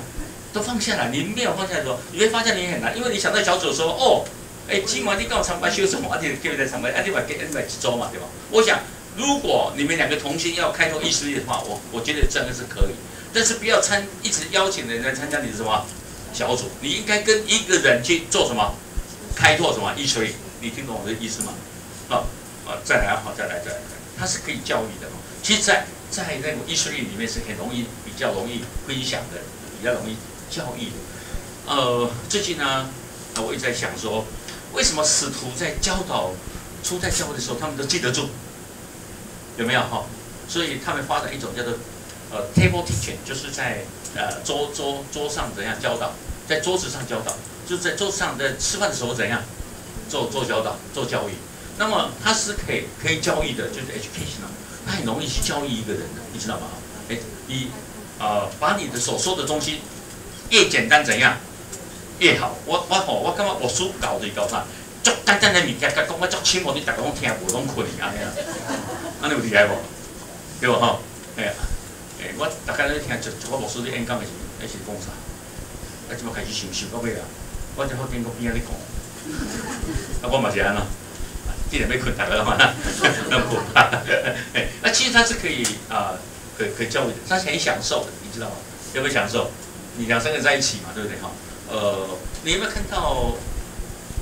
都放下来。你没有放下来的时候，你会发现你很难，因为你想在小组说哦，哎，今晚你跟我长白修什么？而且叫你在长白，而且把给你买几周嘛，对吧？我想。如果你们两个同心要开拓意识力的话，我我觉得这样是可以，但是不要参一直邀请人来参加你的什么小组，你应该跟一个人去做什么开拓什么意识力，你听懂我的意思吗？好，啊，再来好，再来再来，它是可以教育的。其实，在在那个意识力里面是很容易比较容易分享的，比较容易教育的。呃，最近呢，我一直在想说，为什么使徒在教导初代教会的时候，他们都记得住？有没有哈？所以他们发展一种叫做呃 table teaching，就是在呃桌桌桌上怎样教导，在桌子上教导，就是在桌子上在吃饭的时候怎样做做教导做教育。那么它是可以可以教育的，就是 educational，它很容易去教育一个人的，你知道吗？哎，你呃把你的所说的东西越简单怎样越好。我我吼我感觉我书教就教啥，足简单的物件，甲讲我足深奥，你大家拢听无拢困安尼啊。安尼有厉害无？对无吼？哎呀，哎，我大家咧听就我牧师咧演讲的时，那是讲啥？啊，即摆开始想想到尾啊，我只好边个边仔咧讲，啊，我嘛是安咯，既然要困大家嘛，那不怕。那其实他是可以啊，可可教育的，他是很享受的，你知道吗？有没有享受？你两三个在一起嘛，对不对哈？呃，你有没有看到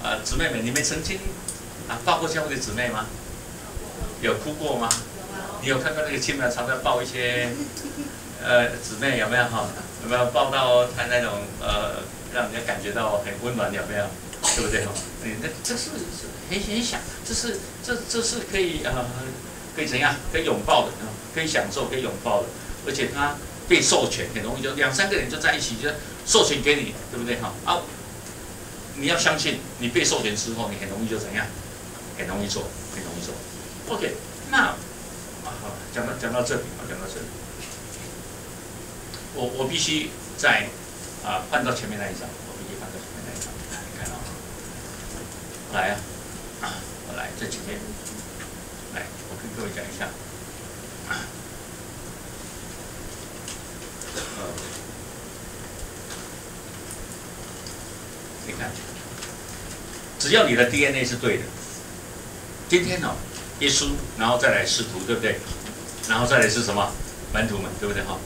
啊，姊妹们，你们曾经啊抱过教会的姊妹吗？有哭过吗？你有看到那个亲们常常抱一些，呃，姊妹有没有哈？有没有抱到他那种呃，让人家感觉到很温暖有没有？对不对哈？你那这是很很想，这是这这是可以呃，可以怎样？可以拥抱的，可以享受，可以拥抱的，而且他被授权，很容易就两三个人就在一起，就授权给你，对不对哈？啊，你要相信，你被授权之后，你很容易就怎样？很容易做，很容易做。OK，那啊好，讲到讲到这里，啊讲到这里，我我必须在啊换到前面那一张，我必须换到前面那一张，你看啊，来啊，我来这几天，来，我跟各位讲一下，呃，你看，只要你的 DNA 是对的，今天呢。耶稣，然后再来师徒，对不对？然后再来是什么？门徒们，对不对？哈，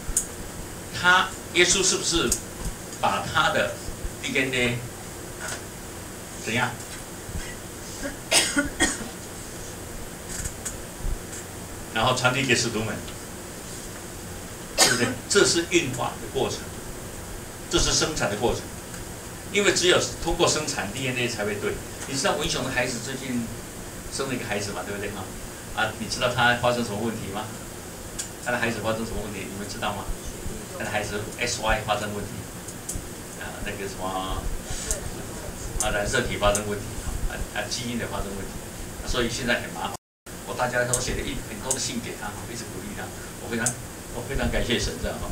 他耶稣是不是把他的 DNA 怎样？然后传递给使徒们，对不对？这是运化的过程，这是生产的过程，因为只有通过生产 DNA 才会对。你知道文雄的孩子最近？生了一个孩子嘛，对不对哈？啊，你知道他发生什么问题吗？他的孩子发生什么问题？你们知道吗？他的孩子 S Y 发生问题，啊，那个什么啊，染色体发生问题，啊啊，基因的发生问题，所以现在很麻烦。我大家都写了一很多的信给他，一直鼓励他。我非常我非常感谢神这样哈。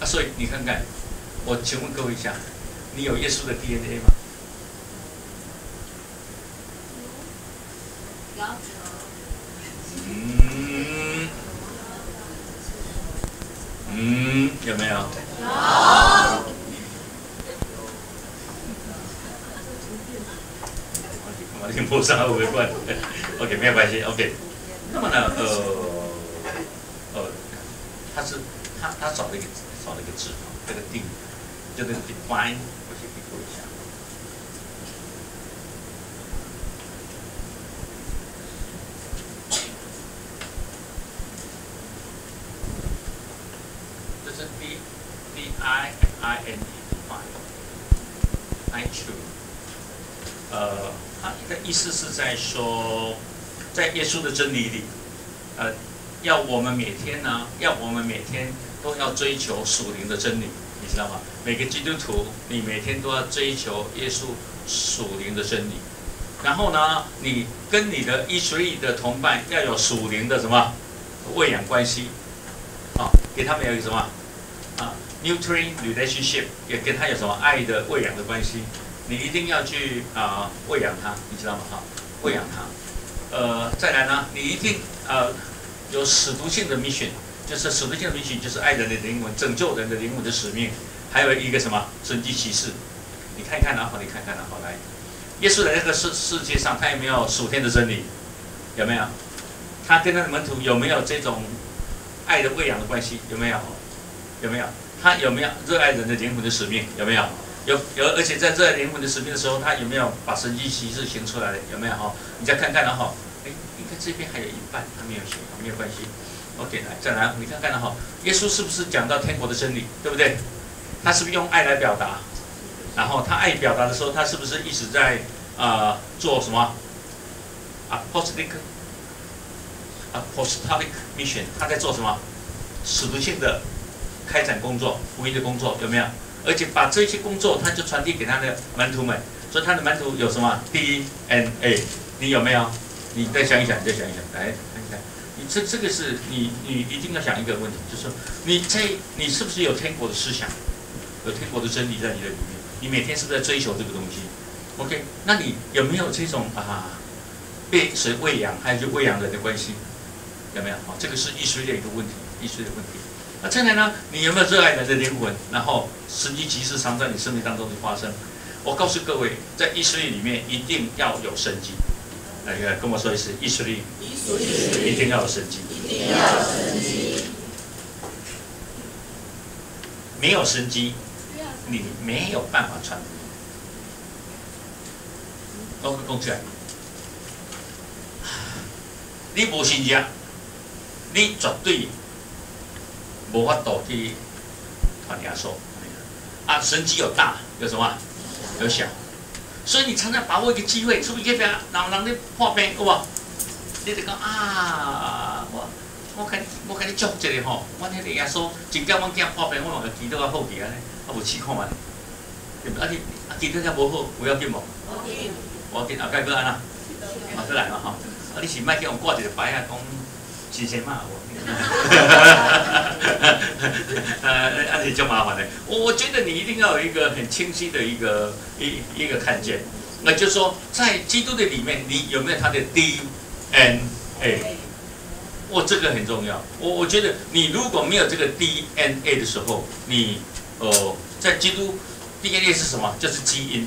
啊，所以你看看，我请问各位一下，你有耶稣的 DNA 吗？嗯，嗯，有没有？有。我听不上，我没关。OK，没有关系。OK，那么呢，呃，呃，他找了一个找了一个字，这个定，这个 define，我先给读一下。这是 d d i i n e define，I true。呃，他的意思是在说，在耶稣的真理里，呃，要我们每天呢，要我们每天。都要追求属灵的真理，你知道吗？每个基督徒，你每天都要追求耶稣属灵的真理，然后呢，你跟你的伊水里的同伴要有属灵的什么？喂养关系，啊，给他们有一个什么？啊，nurturing relationship，也跟他有什么爱的喂养的关系，你一定要去啊喂养他，你知道吗？哈，喂养他，呃，再来呢，你一定呃有使徒性的 mission，就是使徒性的 mission 就是爱人的灵魂，拯救人的灵魂的使命。还有一个什么神迹骑士，你看看然后你看看然后来，耶稣在这个世世界上，他有没有属天的真理？有没有？他跟他的门徒有没有这种爱的喂养的关系？有没有？有没有？他有没有热爱人的灵魂的使命？有没有？有有，而且在热爱灵魂的使命的时候，他有没有把神迹骑士行出来？有没有？哈，你再看看然后，哎，应该这边还有一半他没有写，没有关系。OK，来再来，你看看哈，耶稣是不是讲到天国的真理？对不对？他是不是用爱来表达？然后他爱表达的时候，他是不是一直在啊做什么？apostolic apostolic mission，他在做什么？使徒性的开展工作，福音的工作有没有？而且把这些工作，他就传递给他的门徒们。所以他的门徒有什么 DNA？你有没有？你再想一想，你再想一想，来。这这个是你你一定要想一个问题，就是说你在你是不是有天国的思想？有天国的真理在你的里面，你每天是不是在追求这个东西，OK？那你有没有这种啊被谁喂养，还有就喂养人的关系？有没有？啊，这个是易水的一个问题，易水的问题。那再来呢？你有没有热爱人的灵魂？然后神迹奇事常在你生命当中的发生。我告诉各位，在易水里面一定要有神迹。来，跟我说一次，易水一定要有神迹。一定要有神迹。没有神迹。你没有办法传，我讲出来，你无信仰，你绝对无法度去传耶稣。啊，神机有大，有什么？有小，所以你常常把握一个机会，出去边，然后让你破病，有无？你就讲啊，我我跟你我跟你祝一个吼，我迄个耶稣，真叫我惊破病，我嘛祈祷较好去安尼。啊，无试看嘛？啊，你啊，记得遐无好，有要紧无？无紧，无紧，后盖过安啦，马过来嘛吼。啊，你是卖叫我挂一个牌啊，讲新鲜嘛？无？呃，啊，是就麻烦嘞。我我觉得你一定要有一个很清晰的一个一一个看见，那就是说，在基督的里面，你有没有他的 DNA？我这个很重要。我我觉得你如果没有这个 DNA 的时候，你哦，在基督 DNA 是什么？就是基因。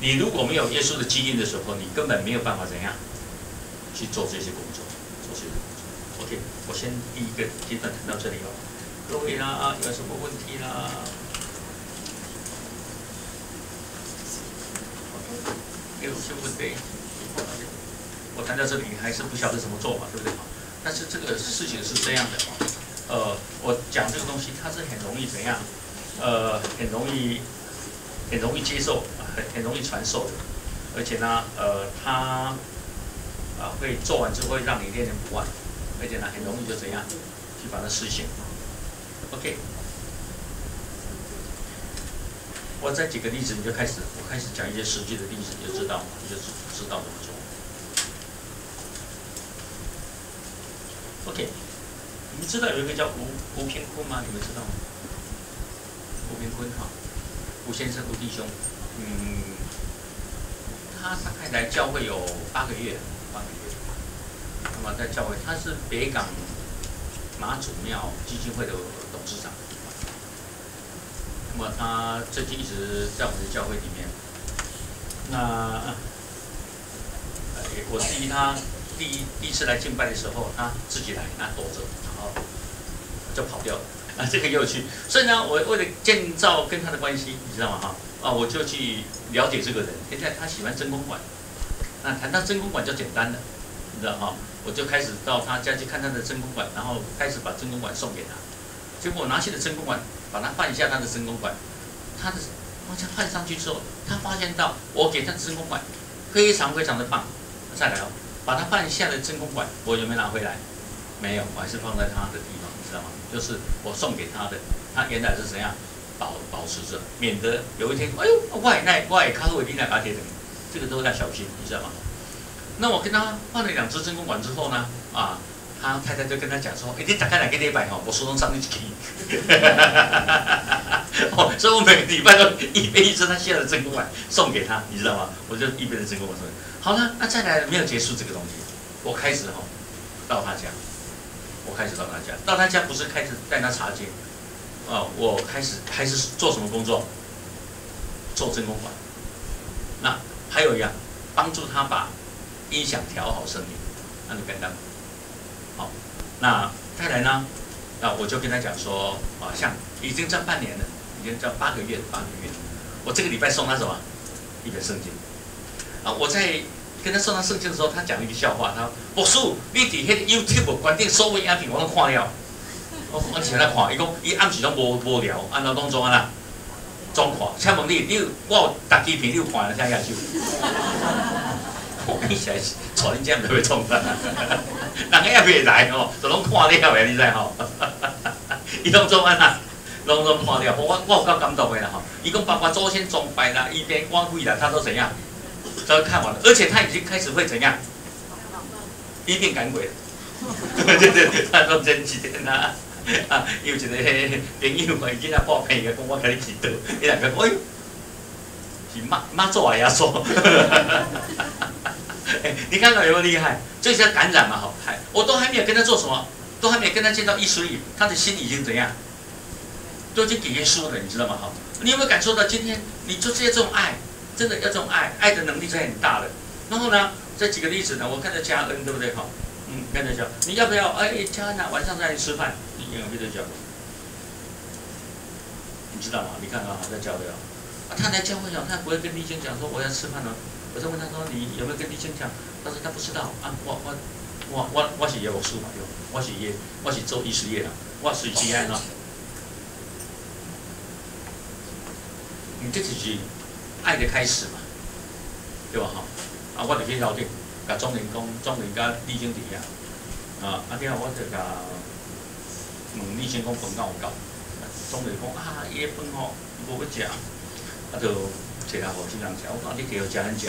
你如果没有耶稣的基因的时候，你根本没有办法怎样去做这些工作，做这些工作。OK，我先第一个阶段谈到这里哦。各位啦，有什么问题啦？有什么问题？我谈到这里还是不晓得怎么做嘛，对不对？但是这个事情是这样的，呃，我讲这个东西它是很容易怎样？呃，很容易，很容易接受，很很容易传授的，而且呢，呃，它啊会做完之后会让你念念不忘，而且呢很容易就怎样去把它实现。OK，我再举个例子，你就开始，我开始讲一些实际的例子，你就知道，你就知知道怎么做。OK，你们知道有一个叫吴吴平坤吗？你们知道吗？吴平坤哈，吴先生、吴弟兄，嗯，他大概来教会有八个月，八个月。那么在教会，他是北港马祖庙基金会的董事长。那么他最近一直在我们的教会里面。那，我质疑他。第一第一次来敬拜的时候，他自己来，他躲着，然后就跑掉了。啊，这个也有趣。所以呢，我为了建造跟他的关系，你知道吗？哈，啊，我就去了解这个人。现在他喜欢真空管，那谈到真空管就简单了，你知道哈？我就开始到他家去看他的真空管，然后开始把真空管送给他。结果我拿去了真空管，把它换一下他的真空管，他的方向换上去之后，他发现到我给他真空管非常非常的棒。再来哦，把他换下的真空管，我有没有拿回来？没有，我还是放在他的地方，你知道吗？就是我送给他的，他原来是怎样保保持着，免得有一天，哎呦，外那外卡路里那阿铁等，这个都要小心，你知道吗？那我跟他换了两只真空管之后呢，啊。他太太就跟他讲说：“，你打开两个礼拜吼，我手中上你一支。哦，所以我每个礼拜都一杯一支他现在的真空碗送给他，你知道吗？我就一杯的真空碗送。好了，那再来没有结束这个东西，我开始哈到他家，我开始到他家，到他家不是开始带他茶接，啊，我开始开始做什么工作？做真空管。那还有一样，帮助他把音响调好声音，那就简单。那再来呢？那我就跟他讲说，啊，像已经这半年了，已经这八个月，八个月。我这个礼拜送他什么？一本圣经。啊，我在跟他送他圣经的时候，他讲了一个笑话。他说：“博士，你伫迄 YouTube 关键所有影片我都看了。”我我请他看，伊讲伊暗时拢无无聊，按照当中啊啦，装看。请问你，你我有打机片，你有看了听下手？我起来带恁这样都会创啥？人个也未来吼，就拢看了诶，你知吼？伊拢做安那，拢拢看了。我我有够感动的啦吼！伊讲包括祖先崇拜啦，一边光辉啦，他都怎样？都看完了，而且他已经开始会怎样？一边赶鬼。对对对，他说真几天呐？啊，有一个朋友嘛，伊仔报平个，讲我甲你祈祷，伊两个哎，是妈妈做也说。你看到有没有厉害？这叫感染嘛，好，害我都还没有跟他做什么，都还没有跟他见到一水里，他的心已经怎样？都已经给耶稣了，你知道吗？好，你有没有感受到今天你就这些这种爱，真的要这种爱，爱的能力是很大的。然后呢，这几个例子呢，我看到嘉恩对不对？好，嗯，跟着讲，你要不要？哎，嘉恩啊，晚上再来吃饭，你有没有跟着讲？你知道吗？你看啊，在教会啊，他来教会讲，他不会跟弟兄讲说我要吃饭了。我就问他说：“你有没有跟弟兄讲？”他说：“他不知道啊，我我我我我是耶稣嘛，对我是耶，我是做以色列的，我是西安啊。你这就是爱的开始嘛，对吧？哈啊，我就去楼顶，甲钟林讲，钟林甲李经理啊，啊，啊，然后我就甲问李经讲饭够唔够？钟林讲啊，伊饭吼无要食，啊就。其他我经常讲，我讲你给我家人讲，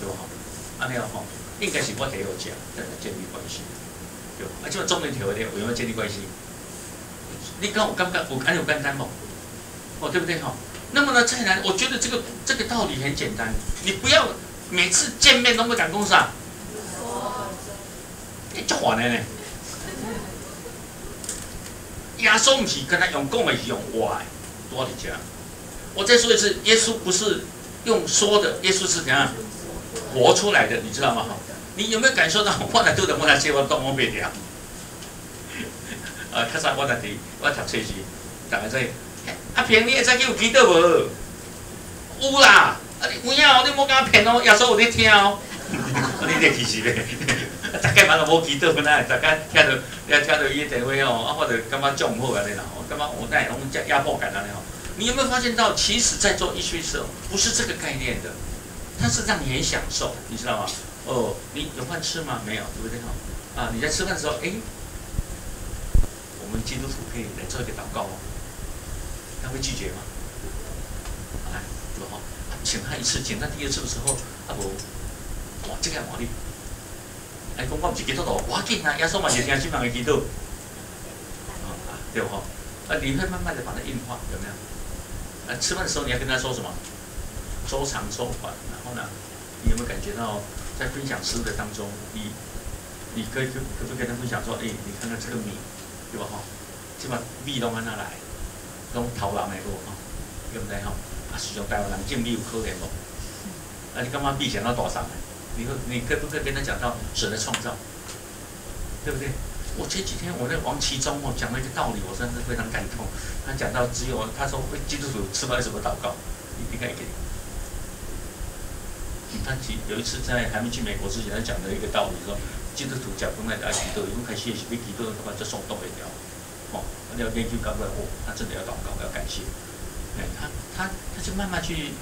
对不好？安尼吼，应该是我给我讲，才能建立关系，对吧？啊，即个中年条的，有没有？建立关系？你讲我感觉有安有？简单无？哦，对不对？哈，那么呢，再来，我觉得这个这个道理很简单，你不要每次见面都不敢讲啥，你足烦的呢。耶稣唔是跟他用讲的，是用话，多伫遮。我再说一次，耶稣不是用说的，耶稣是怎样活出来的，你知道吗？哈，你有没有感受到我来都在 我来接我东方别条？啊，较早我在伫我读册时，大家在阿平，你会知有记得无？有啦，啊你有影哦，你莫甲我骗哦，耶稣有在听哦。你这其实咧，大概嘛都无记得呐，大家听到听到伊电话哦，啊我就感觉种唔好安尼啦，我感觉我那拢压压迫感安尼吼。你有没有发现到，其实，在做医学的时候，不是这个概念的，它是让你很享受，你知道吗？哦，你有饭吃吗？没有，对不对？哈，啊，你在吃饭的时候，哎，我们基督徒可以来做一个祷告哦，他会拒绝吗？哎，不好，请他一次，请他第二次的时候，啊不，哇，这个魔力，哎，讲我唔是基督徒，我紧啊，耶稣嘛是听信望的基督，啊，对不？哈，啊，你会慢慢的把它硬化，有没有？呃，吃饭的时候你要跟他说什么？周长收短，然后呢，你有没有感觉到在分享吃的当中，你你可以可可不可以跟他分享说，哎，你看看这个米，对吧？哈，这把米拢安那来，拢头人的路哈，对不对？哈，啊，实际上台湾人种米有可怜不？啊，你干嘛米想到多少呢？你会你可不可以跟他讲到神的创造，对不对？我前几天我那王其中哦讲了一个道理，我真是非常感动。他讲到只有他说会基督徒吃饭什么祷告，你应该给。他几有一次在还没去美国之前，他讲的一个道理说，基督徒讲本来爱祈祷，因为开始是要祈祷，感觉这松动会了，哦，你要研究搞过来，哦，他真的要祷告，要感谢，哎，他他他就慢慢去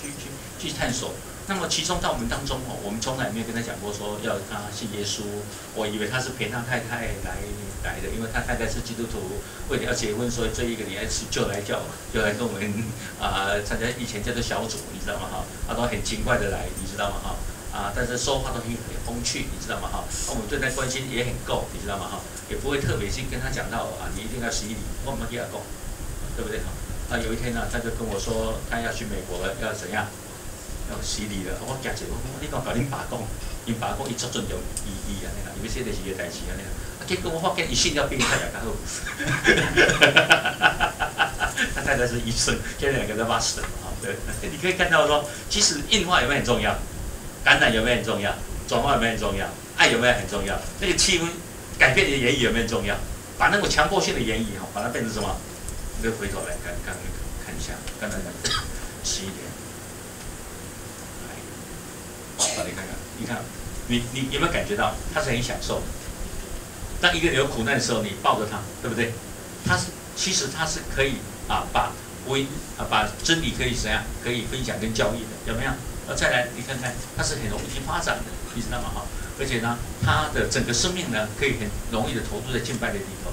去去去探索。那么其中在我们当中哦，我们从来没有跟他讲过说要他信耶稣。我以为他是陪他太太来来的，因为他太太是基督徒，为了要结婚，所以这一个礼拜就来叫，就来跟我们啊参加以前叫做小组，你知道吗？哈，他都很勤快的来，你知道吗？哈，啊，但是说话都很很风趣，你知道吗？哈，那我们对他关心也很够，你知道吗？哈，也不会特别去跟他讲到啊，你一定要洗礼，我们给他够，对不对？哈，那，有一天呢，他就跟我说他要去美国了，要怎样？要犀利了，我惊者，我讲你讲甲恁爸讲，恁爸讲伊足尊重伊伊安尼啦，因为说的是个代志安尼啦。啊，结果我发现伊信了比他也较好。他太太是医生，现在两个在巴士啊，对。你可以看到说，其实硬化有没有很重要？感染有没有很重要？转化有没有很重要？爱有没有很重要？那个气氛改变的言语有没有重要？把那个强迫性的言语哈，把它变成什么？你回头来看看看一下，刚才讲十一点。好，你看看，你看，你你有没有感觉到他是很享受的？当一个人有苦难的时候，你抱着他，对不对？他是其实他是可以啊，把微啊把真理可以怎样可以分享跟教育的，有没有？呃，再来你看看，他是很容易去发展的，你知道吗？哈，而且呢，他的整个生命呢，可以很容易的投入在敬拜的里头，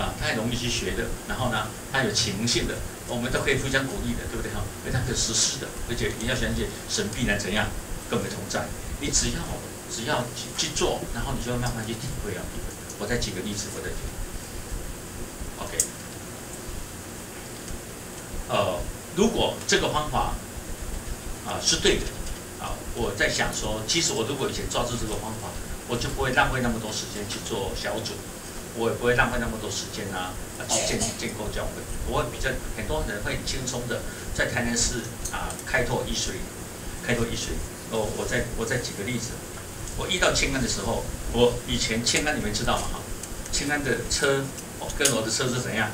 啊，他很容易去学的，然后呢，他有情性的，我们都可以互相鼓励的，对不对？哈，非常可实施的，而且你要相信神必然怎样。跟我们同在，你只要只要去去做，然后你就会慢慢去体会啊。我再举个例子，我再举。OK，呃，如果这个方法啊是对的啊，我在想说，其实我如果以前抓住这个方法，我就不会浪费那么多时间去做小组，我也不会浪费那么多时间啊啊去建建构教会，我会比较很多人会很轻松的在台南市啊开拓一水，开拓一水。哦，我再我再举个例子，我遇到清安的时候，我以前清安你们知道吗？哈，清安的车跟我的车是怎样？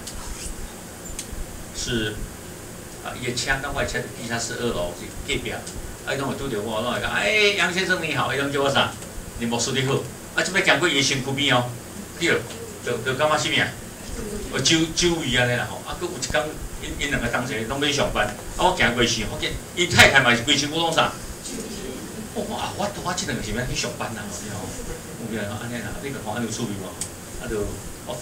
是啊，一枪到外车地下室二楼隔壁，哎，那我拄着我，我讲，哎，杨先生你好，哎，侬叫我啥？你莫说你好，啊，这边经过伊身躯边哦，对，就就感觉什么啊？我周周围安尼啦吼，啊，佮有一工，因因两个同事拢要上班，啊，我行过去，发现伊太太嘛是规身躯拢啥？我讲啊，我我即两个是要去上班啦，吼，有没有安尼啦？那个黄安有趣味无？啊就哦，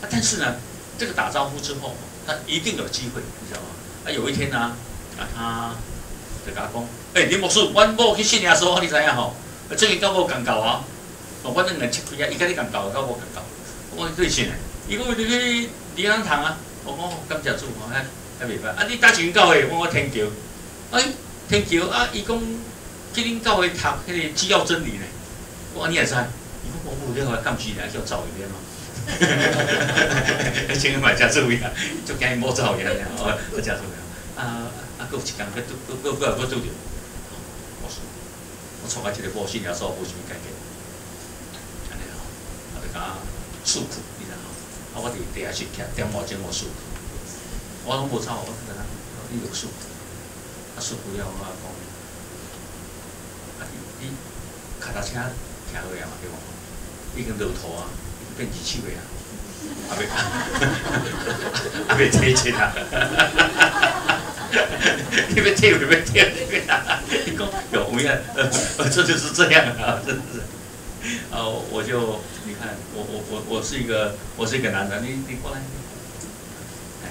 啊，但是呢，这个打招呼之后，他一定有机会，你知道吗？啊，有一天呢，啊，他就甲讲，诶，林牧师，阮某去信耶稣，你知影吼？最近甲我共交啊，哦，反正两七几啊，伊甲你共交，甲我共交，我最信诶。伊讲你去礼堂堂啊，我讲感谢主，还还袂歹。啊，你搭钱教诶？我讲天桥，哎，天桥啊，伊讲。去恁教会读迄个基要真理呢？我讲你也知，伊讲我无了，干去来叫造谣嘛？请买家做呀，就惊伊无造谣呀，哦，我家做呀。啊啊，佫有一工，佫佫佫佫佫拄着。我说，我创个一个无信耶稣，无啥物改变。安尼吼，我就甲诉苦，你知道吼？啊，我伫地下室徛点毛钟我诉苦，我拢无走，我跟他，你有诉苦，啊诉苦了，我讲。你脚踏车徛好啊嘛，对无？已经落土啊，变二手个啊，阿未，阿未退钱啊！你要退，你要退，你讲有没有？呃，这就是这样啊，真是。啊，我就你看，我我我我是一个，我是一个男的，你你过来。哎，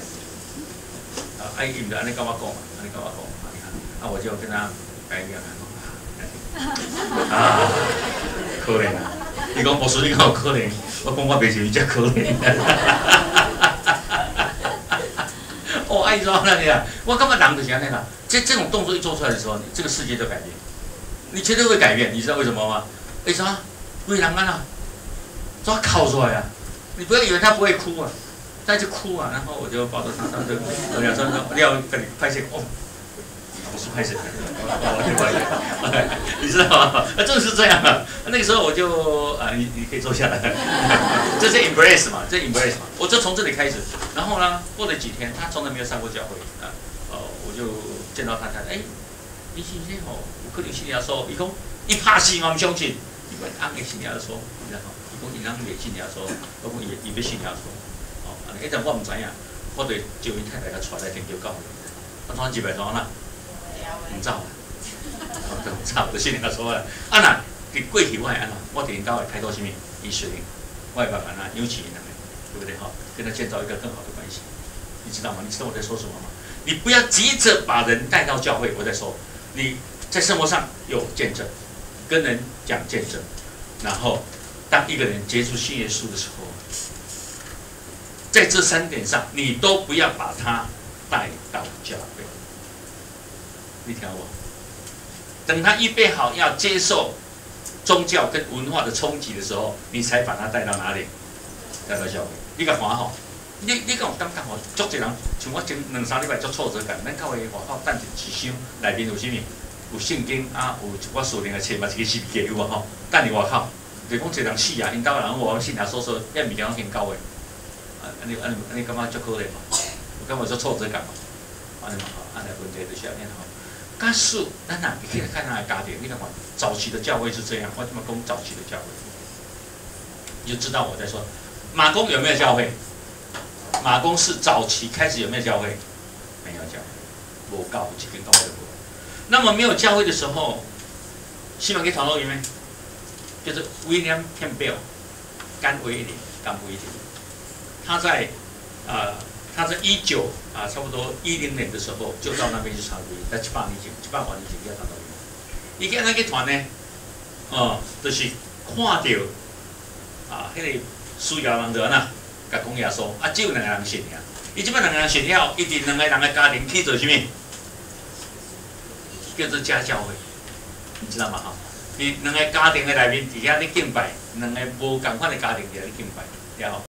啊，阿姨唔就安尼跟我讲嘛，安尼跟我讲，你看，啊，我就跟他改一下。啊，可怜啊！你讲牧师，你讲可怜，我讲我袂是伊只可怜。我，爱说那样，我感觉人就是安尼啦。这这种动作一做出来的时候，这个世界就改变，你绝对会改变。你知道为什么吗？为啥？为人安啊，抓考出来啊！你不要以为他不会哭啊，他就哭啊。然后我就抱着他，他就两三说，要跟你拍些哦。不是拍摄，你知道吗？啊，正是这样啊。那个时候我就啊，你你可以坐下来，这是 embrace 嘛，这 embrace 嘛。我就从这里开始，然后呢，过了几天，他从来没有上过教会啊。哦，我就见到他，他哎，你信不信哦？我可能信你要说，伊讲一拍死我唔相信，伊讲翁会信耶稣，你知吼？伊讲伊翁袂信耶稣，我讲伊伊要信耶稣，哦，一阵我唔知影，我就招伊太太甲带来天桥教会，啊，怎入来怎啊？毋走啊，哦，毋走，就信耶稣啊。啊那，佮过去我会安怎？我伫因兜会开到啥物？伊说，我会慢慢啊，养起因两个，对不对？吼，跟他建造一个更好的关系，你知道。吗？你知道。我在说什么吗？你不要急着把人带到教会，我在说，你在生活上有见证，跟人讲见证，然后当一个人接触信耶稣的时候，在这三点上，你都不要把他带到教会。你听我，等他预备好要接受宗教跟文化的冲击的时候，你才把他带到哪里？带到教会。你甲看吼，你你敢有感觉吼？足侪人像我前两三礼拜足挫折感，咱到个外口等一箱内面有啥物？有圣经啊，有我锁定的册嘛，一个是假有无吼？等伫外口，就讲一人死啊，因兜人我信耶稣说，遐物件我先交的，啊，安尼安尼安尼感觉足可怜嘛？有感觉足挫折感嘛？安尼嘛，安尼问题就是安尼吼。假使咱若你可以看他的家庭，你看嘛早期的教会是这样，我怎么讲早期的教会？你就知道我在说马公有没有教会？马公是早期开始有没有教会？没有教会，无教，这间教会无。那么没有教会的时候，希望给传到有没？就是 William Campbell，甘威廉，甘威廉，他在啊。他在一九啊，差不多一零年的时候，就到那边去传福音，在七八年前，七八年前要传到伊。伊去安那个团呢？哦，就是看到啊，迄个需要人就安那，甲讲耶稣，啊，只有两个人信呀。伊即摆两个人信了，一定两个人的家庭去做啥物？叫做家教会，你知道吗？哈，伊两个家庭的内面底下咧敬拜，两个无共款的家庭伫遐咧敬拜，了。